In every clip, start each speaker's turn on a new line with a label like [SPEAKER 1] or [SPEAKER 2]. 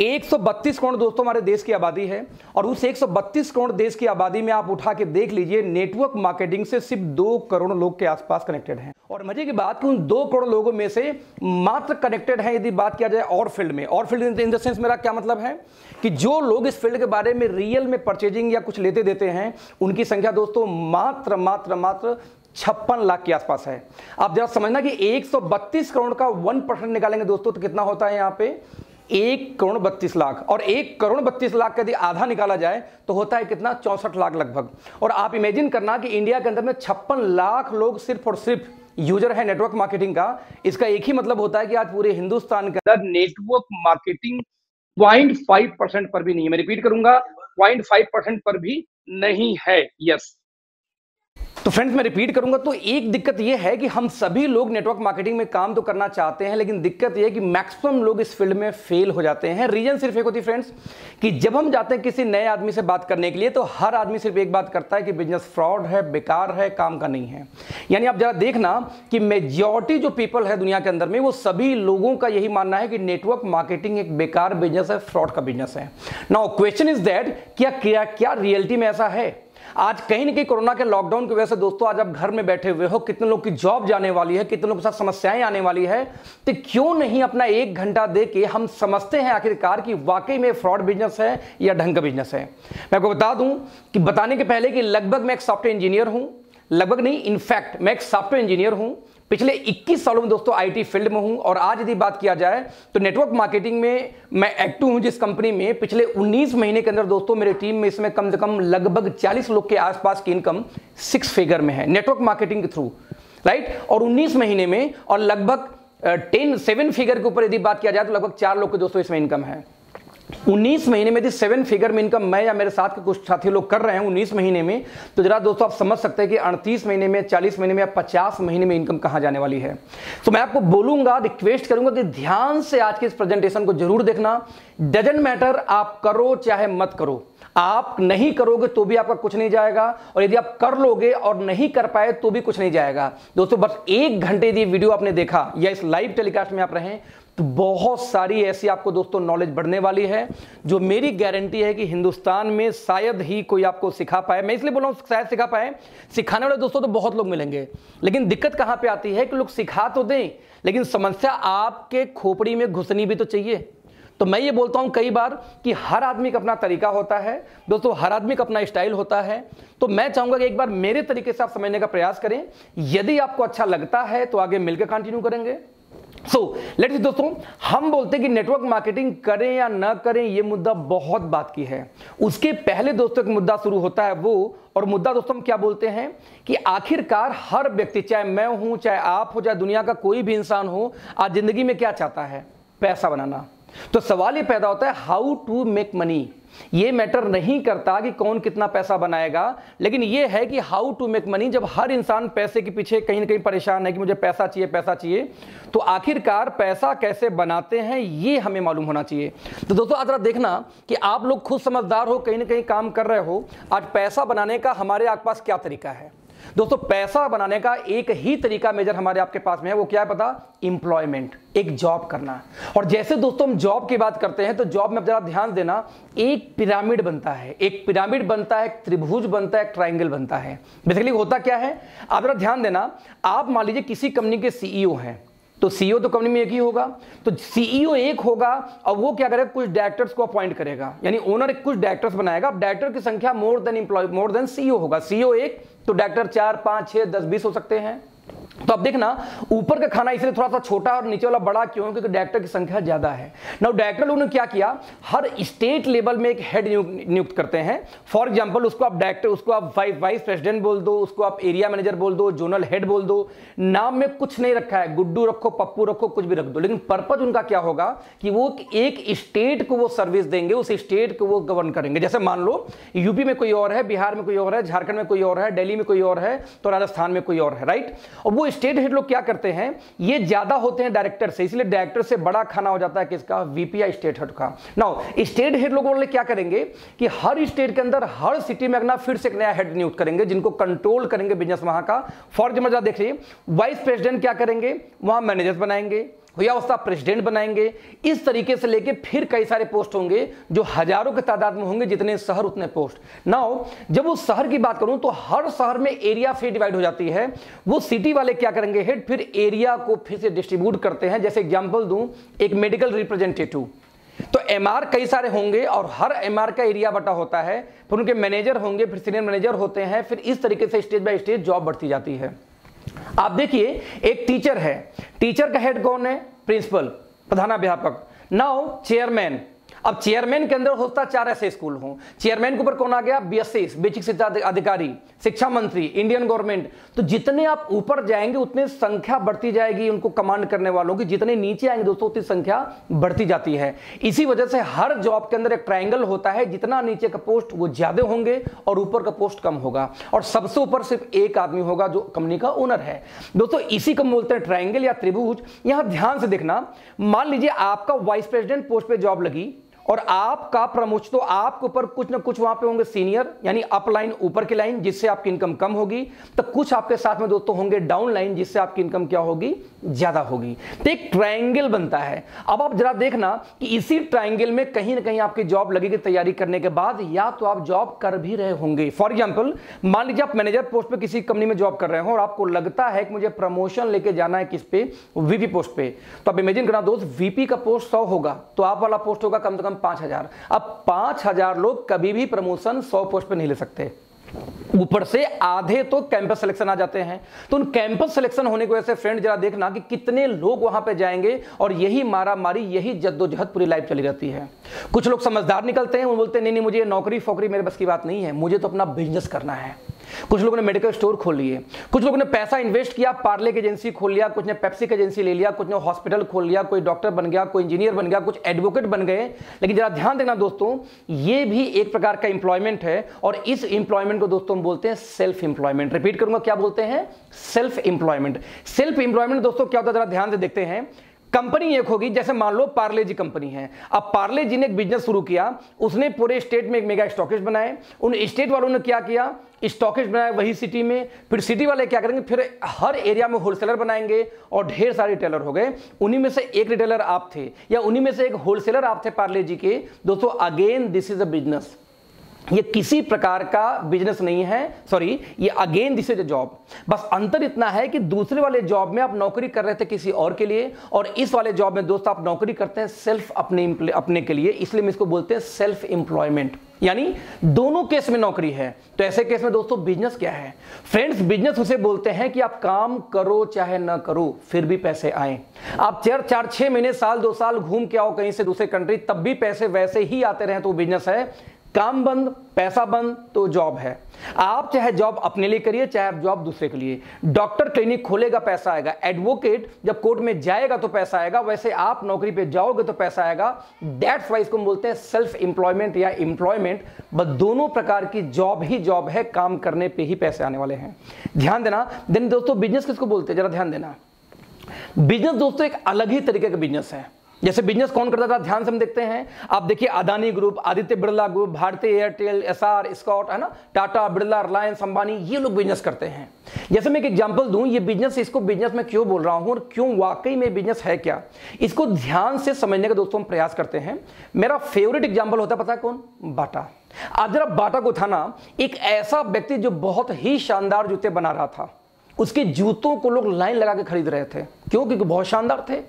[SPEAKER 1] 132 करोड़ दोस्तों हमारे देश की आबादी है और उस 132 करोड़ देश की आबादी में आप उठा के देख लीजिए नेटवर्क मार्केटिंग से सिर्फ़ दो करोड़ लोग के आसपास कनेक्टेड हैं। और मज़े की बात कि उन दो करोड़ लोगों में से मात्र कनेक्टेड हैं यदि बात किया जाए और फ़ील्ड में। और फ़ील्ड इन द सेंस मेरा क्या मतलब है कि जो लोग इस फ़ील्ड के बारे में रियल में परचेजिंग या कुछ लेते देते हैं, उनकी संख्या दोस्तों मात्र मात्र मात्र छप्पन लाख के आसपास है। आप जरा समझना कि 132 करोड़ का वन परसेंट निकालेंगे दोस्तों तो कितना होता है यहाँ पे? एक करोड़ बत्तीस लाख। और एक करोड़ बत्तीस लाख का यदि आधा निकाला जाए तो होता है कितना? चौसठ लाख लगभग। और आप इमेजिन करना कि इंडिया के अंदर में छप्पन लाख लोग सिर्फ़ और सिर्फ़ यूज़र है नेटवर्क मार्केटिंग का। इसका एक ही मतलब होता है कि आज पूरे हिंदुस्तान के अंदर network marketing point five percent पर भी नहीं है। मैं रिपीट करूँगा पॉइंट फाइव परसेंट पर भी नहीं है। यस तो फ्रेंड्स मैं रिपीट करूँगा तो एक दिक्कत यह है कि हम सभी लोग नेटवर्क मार्केटिंग में काम तो करना चाहते हैं, लेकिन दिक्कत यह है कि मैक्सिमम लोग इस फ़ील्ड में फेल हो जाते हैं। रीजन सिर्फ़ एक होती फ्रेंड्स कि जब हम जाते हैं किसी नए आदमी से बात करने के लिए तो हर आदमी सिर्फ़ एक बात करता है कि बिज़नेस फ्रॉड है, बेकार है, काम का नहीं है। यानी आप जरा देखना कि मेजोरिटी जो पीपल है दुनिया के अंदर में, वो सभी लोगों का यही मानना है कि नेटवर्क मार्केटिंग एक बेकार बिज़नेस है फ्रॉड का बिज़नेस है। नाउ क्वेश्चन इज़ दैट क्या क्या क्या रियलिटी में ऐसा है? आज कहीं ना कहीं कोरोना के लॉकडाउन की वजह से दोस्तों, आज आप घर में बैठे हुए हो, कितने लोग की जॉब जाने वाली है, कितने लोग के साथ समस्याएँ आने वाली है तो क्यों नहीं अपना एक घंटा दे के हम समझते हैं आखिरकार कि वाकई में फ्रॉड बिज़नेस है या ढंग का बिज़नेस है। मैं आपको बता दूँ कि बताने के पहले कि लगभग मैं एक सॉफ्टवेयर इंजीनियर हूँ, लगभग नहीं इनफैक्ट मैं एक सॉफ्टवेयर इंजीनियर हूँ पिछले 21 सालों में दोस्तों आईटी फ़ील्ड में हूँ और आज यदि बात किया जाए तो नेटवर्क मार्केटिंग में मैं एक्टिव हूँ जिस कंपनी में पिछले 19 महीने के अंदर दोस्तों मेरे टीम में इसमें कम से कम लगभग 40 लोग के आसपास की इनकम सिक्स फिगर में है नेटवर्क मार्केटिंग के थ्रू राइट और 19 महीने में और लगभग टेन सेवन फिगर के ऊपर यदि बात किया जाए तो लगभग चार लोग के दोस्तों इसमें इनकम है। 19 महीने में यदि सेवन फिगर में इनकम मैं या मेरे साथ के कुछ साथी लोग कर रहे हैं 19 महीने में तो जरा दोस्तों आप समझ सकते हैं कि 38 महीने में 40 महीने में या 50 महीने में इनकम कहाँ जाने वाली है। तो मैं आपको बोलूँगा रिक्वेस्ट करूँगा कि ध्यान से आज के इस प्रेजेंटेशन को ज़रूर देखना। डजेंट मैटर आप करो चाहे मत करो। आप नहीं करोगे तो भी आपका कुछ नहीं जाएगा, और यदि आप कर लोगे और नहीं कर पाए तो भी कुछ नहीं जाएगा। दोस्तों, बस एक घंटे यदि वीडियो आपने देखा या इस लाइव टेलीकास्ट में आप रहें तो बहुत सारी ऐसी आपको दोस्तों नॉलेज बढ़ने वाली है, जो मेरी गारंटी है कि हिंदुस्तान में शायद ही कोई आपको सिखा पाए। मैं इसलिए बोल रहा हूँ, शायद सिखा पाए। सिखाने वाले दोस्तों तो बहुत लोग मिलेंगे, लेकिन दिक्कत कहाँ पे आती है कि लोग सिखा तो दें, लेकिन समस्या आपके खोपड़ी में घुसनी भी तो चाहिए। तो मैं ये बोलता हूँ कई बार कि हर आदमी का अपना तरीका होता है। दोस्तों, हर आदमी का अपना स्टाइल होता है। तो मैं चाहूँगा कि एक बार मेरे तरीके से आप समझने का प्रयास करें। यदि आपको अच्छा लगता है तो आगे मिलकर कंटिन्यू करेंगे। सो लेट दोस्तों, हम बोलते हैं कि नेटवर्क मार्केटिंग करें या ना करें यह मुद्दा बहुत बात की है। उसके पहले दोस्तों एक मुद्दा शुरू होता है वो, और मुद्दा दोस्तों हम क्या बोलते हैं? कि आखिरकार हर व्यक्ति, चाहे मैं हूँ, चाहे आप हो, चाहे दुनिया का कोई भी इंसान हो, आज ज़िंदगी में क्या चाहता है? पैसा बनाना। तो सवाल ये पैदा होता है हाउ टू मेक मनी ये मैटर नहीं करता कि कौन कितना पैसा बनाएगा, लेकिन ये है कि हाउ टू मेक मनी जब हर इंसान पैसे के पीछे कहीं ना कहीं परेशान है कि मुझे पैसा चाहिए पैसा चाहिए तो आखिरकार पैसा कैसे बनाते हैं, ये हमें मालूम होना चाहिए। तो दोस्तों, आज देखना कि आप लोग खुद समझदार हो, कहीं ना कहीं काम कर रहे हो, आज पैसा बनाने का हमारे आस क्या तरीका है? दोस्तों, पैसा बनाने का एक ही तरीका मेजर हमारे आपके पास में है, वो क्या है पता? इंप्लॉयमेंट एक जॉब करना। और जैसे दोस्तों, हम जॉब की बात करते हैं तो जॉब में जरा ध्यान देना, एक पिरामिड बनता है। एक पिरामिड बनता है, एक त्रिभुज बनता है, एक ट्राइंगल बनता है। बेसिकली होता क्या है? आप जरा ध्यान देना, आप मान लीजिए किसी कंपनी के सीईओ हैं तो सीईओ तो कंपनी में एक ही होगा। तो सीईओ एक होगा, और वो क्या करेगा? कुछ डायरेक्टर्स को अपॉइंट करेगा। यानी ओनर कुछ डायरेक्टर्स बनाएगा। डायरेक्टर की संख्या more than employee more than CEO होगा। सीईओ एक तो डॉक्टर चार पाँच छह दस बीस हो सकते हैं। तो अब देखना, ऊपर का खाना इसलिए थोड़ा सा छोटा और नीचे वाला बड़ा क्यों? क्योंकि डायरेक्टर की संख्या ज़्यादा है। ना डायरेक्टर लोगों ने क्या किया? हर स्टेट लेवल में एक हेड नियुक्त करते हैं। फॉर एग्जांपल उसको आप डायरेक्टर उसको आप वाइस प्रेसिडेंट बोल दो, उसको आप एरिया मैनेजर बोल दो जोनल हेड बोल दो। नाम में कुछ नहीं रखा है। गुड्डू रखो, पप्पू रखो, कुछ भी रख दो। लेकिन पर्पज उनका क्या होगा? कि वो एक स्टेट को वो सर्विस देंगे, उस स्टेट को वो गवर्न करेंगे। जैसे मान लो यूपी में कोई और है, बिहार में कोई और है, झारखंड में कोई और है, दिल्ली में कोई और है तो राजस्थान में कोई और है राइट और वो स्टेट हेड लोग क्या करते हैं? ये ज़्यादा होते हैं डायरेक्टर से, इसलिए डायरेक्टर से बड़ा खाना हो जाता है किसका? वीपीआई स्टेट हेड का। नाउ स्टेट हेड लोग क्या करेंगे? कि हर स्टेट के अंदर, हर सिटी में फिर से एक नया हेड नियुक्त करेंगे, जिनको कंट्रोल करेंगे बिज़नेस वहाँ का। फॉर एग्ज़ाम्पल देखिए वाइस प्रेसिडेंट क्या करेंगे? वहाँ मैनेजर्स बनाएँगे। या उसका प्रेसिडेंट बनाएँगे। इस तरीके से लेके फिर कई सारे पोस्ट होंगे, जो हज़ारों के तादाद में होंगे, जितने शहर उतने पोस्ट। नाउ जब उस शहर की बात करूँ तो हर शहर में एरिया फिर डिवाइड हो जाती है। वो सिटी वाले क्या करेंगे, हेड, फिर एरिया को फिर से डिस्ट्रीब्यूट करते हैं। जैसे एग्ज़ाम्पल दूँ, एक मेडिकल रिप्रेजेंटेटिव तो एमआर कई सारे होंगे, और हर एमआर का एरिया बटा होता है। फिर उनके मैनेजर होंगे, फिर सीनियर मैनेजर होते हैं, फिर इस तरीके से स्टेज बाय स्टेज जॉब बढ़ती जाती है। आप देखिए एक टीचर है। टीचर का हेड कौन है? प्रिंसिपल प्रधानाध्यापक। नाउ चेयरमैन अब चेयरमैन के अंदर होता चार ऐसे स्कूल हो। चेयरमैन के ऊपर कौन आ गया? बीएससी बेसिक शिक्षा अधिकारी शिक्षा मंत्री इंडियन गवर्नमेंट तो जितने आप ऊपर जाएँगे, उतने संख्या बढ़ती जाएगी उनको कमांड करने वालों की। जितने नीचे आएँगे दोस्तों, उतनी संख्या बढ़ती जाती है। इसी वजह से हर जॉब के अंदर एक ट्राइंगल होता है। जितना नीचे का पोस्ट वो ज़्यादा होंगे और ऊपर का पोस्ट कम होगा। और सबसे ऊपर सिर्फ़ एक आदमी होगा जो कंपनी का ओनर है। दोस्तों, इसी को बोलते हैं ट्राइंगल या त्रिभुज। यहाँ ध्यान से देखना। मान लीजिए आपका वाइस प्रेसिडेंट पोस्ट पे जॉब लगी। और आपका प्रमोच तो आपके ऊपर कुछ ना कुछ वहाँ पे होंगे सीनियर यानी अप लाइन ऊपर की लाइन जिससे आपकी इनकम कम होगी। तो कुछ आपके साथ में दोस्तों होंगे डाउन लाइन जिससे आपकी इनकम क्या होगी? ज़्यादा होगी। तो एक ट्राइंगल बनता है। अब आप जरा देखना कि इसी ट्राइंगल में कहीं ना कहीं आपकी जॉब लगेगी तैयारी करने के बाद, या तो आप जॉब कर भी रहे होंगे। फॉर एग्ज़ाम्पल मान लीजिए आप मैनेजर पोस्ट पर किसी कंपनी में जॉब कर रहे हो और आपको लगता है कि मुझे प्रमोशन लेके जाना है किस पे? वीपी पोस्ट पे। तो आप इमेजिन करना, दोस्त वीपी का पोस्ट सौ होगा। तो आप वाला पोस्ट होगा कम से कम पाँच हज़ार। अब पाँच हज़ार लोग कभी भी प्रमोशन सौ पोस्ट पे नहीं ले सकते। ऊपर से आधे तो कैंपस सिलेक्शन आ जाते हैं। तो उन कैंपस सिलेक्शन होने की वजह से फ्रेंड जरा देखना कि कितने लोग वहाँ पे जाएँगे और यही मारा मारी यही जद्दोजहद पूरी लाइफ चली रहती है। कुछ लोग समझदार निकलते हैं, वो बोलते हैं, नहीं नहीं, मुझे नौकरी फोकरी मेरे बस की बात नहीं है, मुझे तो अपना बिज़नेस करना है। कुछ लोगों ने मेडिकल स्टोर खोल लिए, कुछ लोगों ने पैसा इन्वेस्ट किया, पार्ले की एजेंसी खोल लिया, कुछ ने पेप्सी की एजेंसी ले लिया, कुछ ने हॉस्पिटल खोल लिया, कोई डॉक्टर बन गया, कोई इंजीनियर बन गया, कुछ एडवोकेट बन गए। लेकिन जरा ध्यान देना दोस्तों, ये भी एक प्रकार का इंप्लॉयमेंट है और इस इंप्लॉयमेंट को दोस्तों हम बोलते हैं सेल्फ इंप्लॉयमेंट रिपीट करूँगा, क्या बोलते हैं? सेल्फ इंप्लॉयमेंट सेल्फ इंप्लॉयमेंट दोस्तों क्या होता है, जरा ध्यान से देखते हैं। कंपनी एक होगी, जैसे मान लो पार्ले जी कंपनी है। अब पार्ले जी ने एक बिज़नेस शुरू किया, उसने पूरे स्टेट में एक मेगा स्टॉकेज बनाए। उन स्टेट वालों ने क्या किया? स्टॉकेज बनाया वही सिटी में, फिर सिटी वाले क्या करेंगे? फिर हर एरिया में होलसेलर बनाएँगे और ढेर सारे रिटेलर हो गए। उन्हीं में से एक रिटेलर आप थे, या उन्हीं में से एक होलसेलर आप थे पार्ले जी के? दोस्तों again this is a business ये किसी प्रकार का बिज़नेस नहीं है सॉरी ये again this is a job बस अंतर इतना है कि दूसरे वाले जॉब में आप नौकरी कर रहे थे किसी और के लिए, और इस वाले जॉब में दोस्त आप नौकरी करते हैं सेल्फ अपने अपने के लिए, इसलिए हम इसको बोलते हैं सेल्फ इंप्लॉयमेंट यानी दोनों केस में नौकरी है। तो ऐसे केस में दोस्तों बिज़नेस क्या है? फ्रेंड्स बिज़नेस उसे बोलते हैं कि आप काम करो चाहे ना करो, फिर भी पैसे आए। आप चार चार, छह महीने, साल, दो साल घूम के आओ कहीं से दूसरे कंट्री तब भी पैसे वैसे ही आते रहे तो बिज़नेस है। काम बंद, पैसा बंद तो जॉब है। आप चाहे जॉब अपने लिए करिए, चाहे आप जॉब दूसरे के लिए। डॉक्टर क्लिनिक खोलेगा, पैसा आएगा। एडवोकेट जब कोर्ट में जाएगा तो पैसा आएगा। वैसे आप नौकरी पे जाओगे तो पैसा आएगा। दैट्स वाइज को बोलते हैं सेल्फ एम्प्लॉयमेंट या इंप्लॉयमेंट बस दोनों प्रकार की जॉब ही जॉब है, काम करने पर ही पैसे आने वाले हैं। ध्यान देना देन दोस्तों बिज़नेस किसको बोलते हैं? जरा ध्यान देना। बिज़नेस दोस्तों एक अलग ही तरीके का बिज़नेस है। जैसे बिज़नेस कौन करता था? ध्यान से हम देखते हैं। आप देखिए Adani group Aditya Birla group Bharatiya Airtel S R Scott है ना? टाटा बिरला रिलायंस अंबानी ये लोग बिज़नेस करते हैं। जैसे मैं एक एग्जांपल दूँ, ये बिज़नेस इसको बिज़नेस में क्यों बोल रहा हूँ और क्यों वाकई में बिज़नेस है क्या? इसको ध्यान से समझने का दोस्तों हम प्रयास करते हैं। मेरा फेवरेट एग्ज़ाम्पल होता है, पता है कौन? बाटा आज जरा बाटा को था ना एक ऐसा व्यक्ति जो बहुत ही शानदार जूते बना रहा था। उसके जूतों को लोग लाइन लगा के खरीद रहे थे। क्यों? क्योंकि बहुत शानदार थे।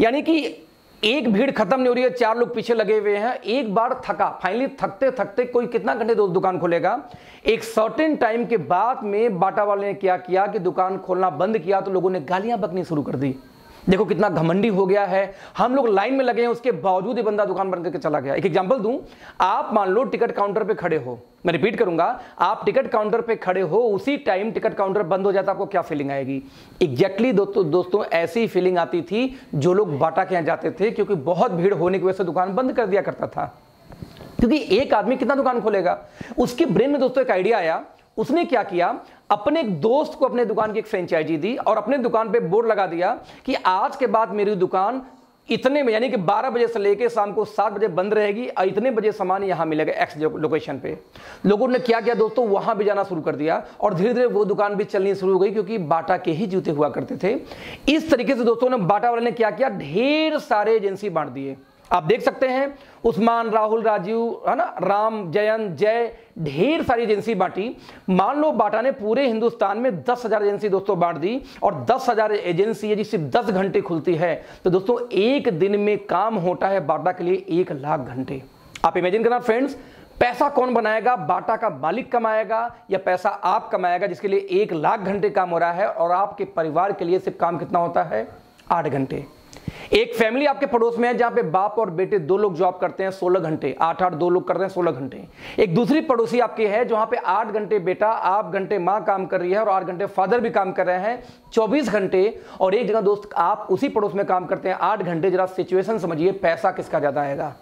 [SPEAKER 1] यानी कि एक भीड़ खत्म नहीं हो रही है, चार लोग पीछे लगे हुए हैं। एक बार थका फाइनली थकते थकते कोई कितना घंटे दुकान खोलेगा? एक सर्टेन टाइम के बाद में बाटा वाले ने क्या किया कि दुकान खोलना बंद किया तो लोगों ने गालियाँ बकनी शुरू कर दी। देखो कितना घमंडी हो गया है। हम लोग लाइन में लगे हैं, उसके बावजूद ही बंदा दुकान बंद करके चला गया। एक एग्जांपल दूँ, आप मान लो टिकट काउंटर पे खड़े हो। मैं रिपीट करूँगा, आप टिकट काउंटर पे खड़े हो, उसी टाइम टिकट काउंटर बंद हो जाता, आपको क्या फीलिंग आएगी? एग्जैक्टली दोस्तों दोस्तों, ऐसी फीलिंग आती थी जो लोग बाटा के यहाँ जाते थे, क्योंकि बहुत भीड़ होने की वजह से दुकान बंद कर दिया करता था। क्योंकि एक आदमी कितना दुकान खोलेगा? उसके ब्रेन में दोस्तों एक आइडिया आया, उसने क्या किया? अपने एक दोस्त को अपने दुकान की एक फ्रेंचाइजी दी और अपने दुकान पे बोर्ड लगा दिया कि आज के बाद मेरी दुकान इतने में, यानी कि 12 बजे से लेकर शाम को 7 बजे बंद रहेगी और इतने बजे सामान यहाँ मिलेगा एक्स लोकेशन पे। लोगों ने क्या किया दोस्तों? वहाँ भी जाना शुरू कर दिया और धीरे धीरे वो दुकान भी चलनी शुरू हो गई क्योंकि बाटा के ही जूते हुआ करते थे। इस तरीके से दोस्तों ने बाटा वाले ने क्या किया? ढेर सारे एजेंसी बांट दिए। आप देख सकते हैं, उस्मान, राहुल, राजीव, है ना, राम, जयंत, जय, ढेर सारी एजेंसी बांटी। मान लो बाटा ने पूरे हिंदुस्तान में दस हज़ार एजेंसी दोस्तों बांट दी और दस हज़ार एजेंसी है सिर्फ़ दस घंटे खुलती है। तो दोस्तों, एक दिन में काम होता है बाटा के लिए एक लाख घंटे। आप इमेजिन करना फ्रेंड्स पैसा कौन बनाएगा? बाटा का मालिक कमाएगा या पैसा आप कमाएगा, जिसके लिए एक लाख घंटे काम हो रहा है और आपके परिवार के लिए सिर्फ़ काम कितना होता है? आठ घंटे। एक फैमिली आपके पड़ोस में है जहाँ पे बाप और बेटे दो लोग जॉब करते हैं सोलह घंटे, आठ आठ दो लोग करते हैं सोलह घंटे। एक दूसरी पड़ोसी आपकी है जहाँ पे आठ घंटे बेटा आठ घंटे माँ काम कर रही है और आठ घंटे फादर भी काम कर रहे हैं, चौबीस घंटे और एक जगह दोस्त आप उसी पड़ोस में काम करते हैं। आठ घंटे जरा सिचुएशन समझिए, पैसा किसका ज़्यादा आएगा?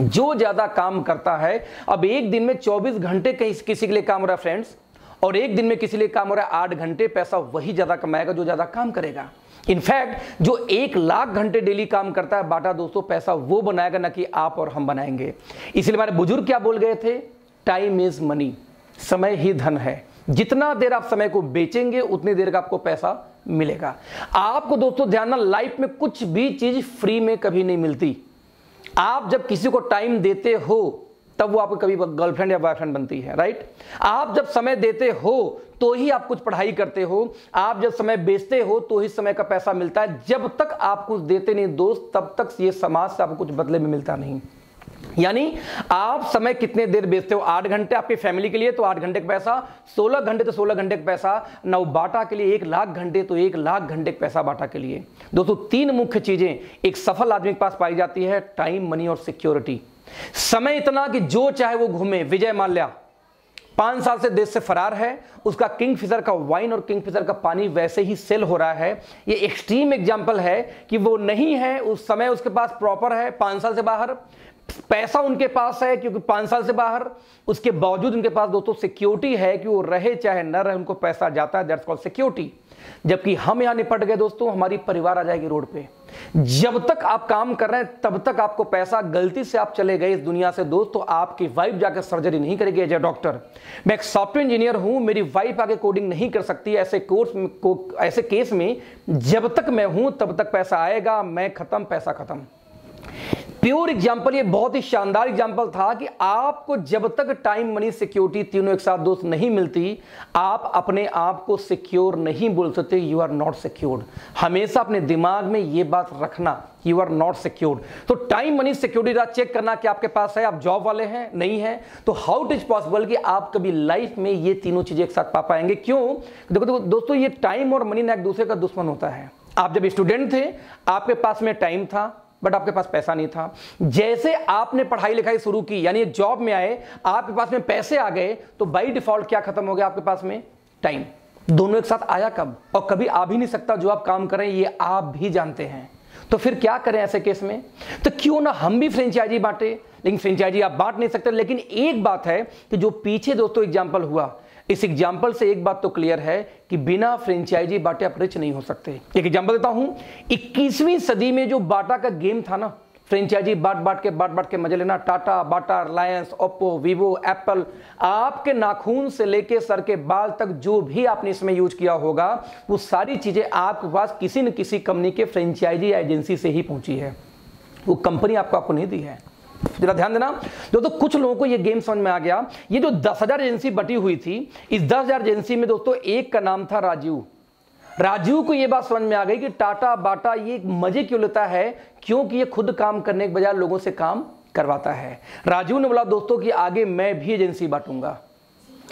[SPEAKER 1] जो ज़्यादा काम करता है, अब एक दिन में 24 घंटे किसी के लिए काम हो रहा है फ्रेंड्स और एक दिन में किसी लिए काम हो रहा है, आठ घंटे पैसा वही ज़्यादा कमाएगा जो ज़्यादा काम करेगा। इनफैक्ट जो एक लाख घंटे डेली काम करता है, बाटा दोस्तों, पैसा वो बनाएगा, ना कि आप और हम बनाएँगे। इसलिए हमारे बुज़ुर्ग क्या बोल गए थे? टाइम इज़ मनी समय ही धन है। जितना देर आप समय को बेचेंगे, उतनी देर का आपको पैसा मिलेगा। आपको दोस्तों, ध्यान ना लाइफ में कुछ भी चीज़ फ्री में कभी नहीं मिलती। आप जब किसी को टाइम देते हो तब वो आपको कभी गर्लफ्रेंड या बॉयफ्रेंड बनती है राइट आप जब समय देते हो तो ही आप कुछ पढ़ाई करते हो। आप जब समय बेचते हो तो ही समय का पैसा मिलता है। जब तक आप कुछ देते नहीं दोस्त, तब तक ये समाज से आपको कुछ बदले में मिलता नहीं। यानी आप समय कितने देर बेचते हो? आठ घंटे आपकी फैमिली के लिए तो आठ घंटे का पैसा, सोलह घंटे तो सोलह घंटे का पैसा, नौ बाटा के लिए एक लाख घंटे तो एक लाख घंटे का पैसा बाटा के लिए। दोस्तों, तीन मुख्य चीज़ें एक सफल आदमी के पास पाई जाती है टाइम मनी और सिक्योरिटी समय इतना कि जो चाहे वो घूमे, विजय माल्या। पाँच साल से देश से फरार है, उसका किंग फिशर का वाइन और किंग फिशर का पानी वैसे ही सेल हो रहा है। ये एक्सट्रीम एग्ज़ाम्पल है कि वो नहीं है, उस समय उसके पास प्रॉपर है, पाँच साल से बाहर। पैसा उनके पास है, क्योंकि पाँच साल से बाहर। उसके बावजूद उनके पास दोस्तों सिक्योरिटी है कि वो रहे, चाहे न रहे, उनको पैसा जाता है दैट्स कॉल्ड सिक्योरिटी जबकि हम यहाँ निपट गए दोस्तों, हमारी परिवार आ जाएगी रोड पे। जब तक आप काम कर रहे हैं, तब तक आपको पैसा गलती से आप चले गए इस दुनिया से दोस्तों, आपकी वाइफ जाकर सर्जरी नहीं करेगी एज ए डॉक्टर मैं एक सॉफ्टवेयर इंजीनियर हूँ, मेरी वाइफ आगे कोडिंग नहीं कर सकती, ऐसे कोर्स को ऐसे केस में जब तक मैं हूँ, तब तक पैसा आएगा, मैं खत्म, पैसा खत्म। प्योर एग्ज़ाम्पल ये बहुत ही शानदार एग्ज़ाम्पल था कि आपको जब तक टाइम मनी सिक्योरिटी तीनों एक साथ दोस्त नहीं मिलती, आप अपने आप को सिक्योर नहीं बोल सकते यू आर नॉट सिक्योर्ड हमेशा अपने दिमाग में ये बात रखना यू आर नॉट सिक्योर्ड तो टाइम मनी सिक्योरिटी चेक करना कि आपके पास है, आप जॉब वाले हैं, नहीं है तो हाउ इट इज़ पॉसिबल कि आप कभी लाइफ में ये तीनों चीज़ें एक साथ पा पाएँगे? क्यों? देखो देखो, दोस्तों, ये टाइम और मनी ना एक दूसरे का दुश्मन होता है। आप जब स्टूडेंट थे, आपके पास में टाइम था बट आपके पास पैसा नहीं था। जैसे आपने पढ़ाई लिखाई शुरू की, यानी जॉब में आए, आपके पास में पैसे आ गए तो बाई डिफ़ॉल्ट क्या खत्म हो गया आपके पास में? टाइम दोनों एक साथ आया कब? और कभी आ भी नहीं सकता जो आप काम करें ये आप भी जानते हैं। तो फिर क्या करें ऐसे केस में? तो क्यों ना हम भी फ्रेंचाइजी बांटे? लेकिन फ्रेंचाइजी आप बांट नहीं सकते, लेकिन एक बात है कि जो पीछे दोस्तों एग्ज़ाम्पल हुआ इस एग्ज़ाम्पल से एक बात तो क्लियर है कि बिना फ्रेंचाइजी बाटे आप रिच नहीं हो सकते। एक एग्ज़ाम्पल देता हूँ 21वीं सदी में जो बाटा का गेम था ना फ्रेंचाइजी बाट बाट के बाट बाट के मज़े लेना, Tata, Bata, Reliance Oppo Vivo Apple आपके नाखून से लेके सर के बाल तक जो भी आपने इसमें यूज़ किया होगा, वो सारी चीज़ें आपके पास किसी न किसी कंपनी के फ्रेंचाइजी एजेंसी से ही पहुँची है। वो कंपनी आपको आपको नहीं दी है। जरा ध्यान देना। दोस्तों कुछ लोगों को ये गेम समझ में आ गया। ये जो दस हज़ार एजेंसी बटी हुई थी, इस दस हज़ार एजेंसी में दोस्तों एक का नाम था राजीव। राजीव को यह बात समझ में आ गई कि टाटा बाटा ये मज़े क्यों लेता है? क्योंकि ये खुद काम करने के बजाय लोगों से काम करवाता है। राजीव ने बोला, दोस्तों कि आगे मैं भी एजेंसी बांटूँगा।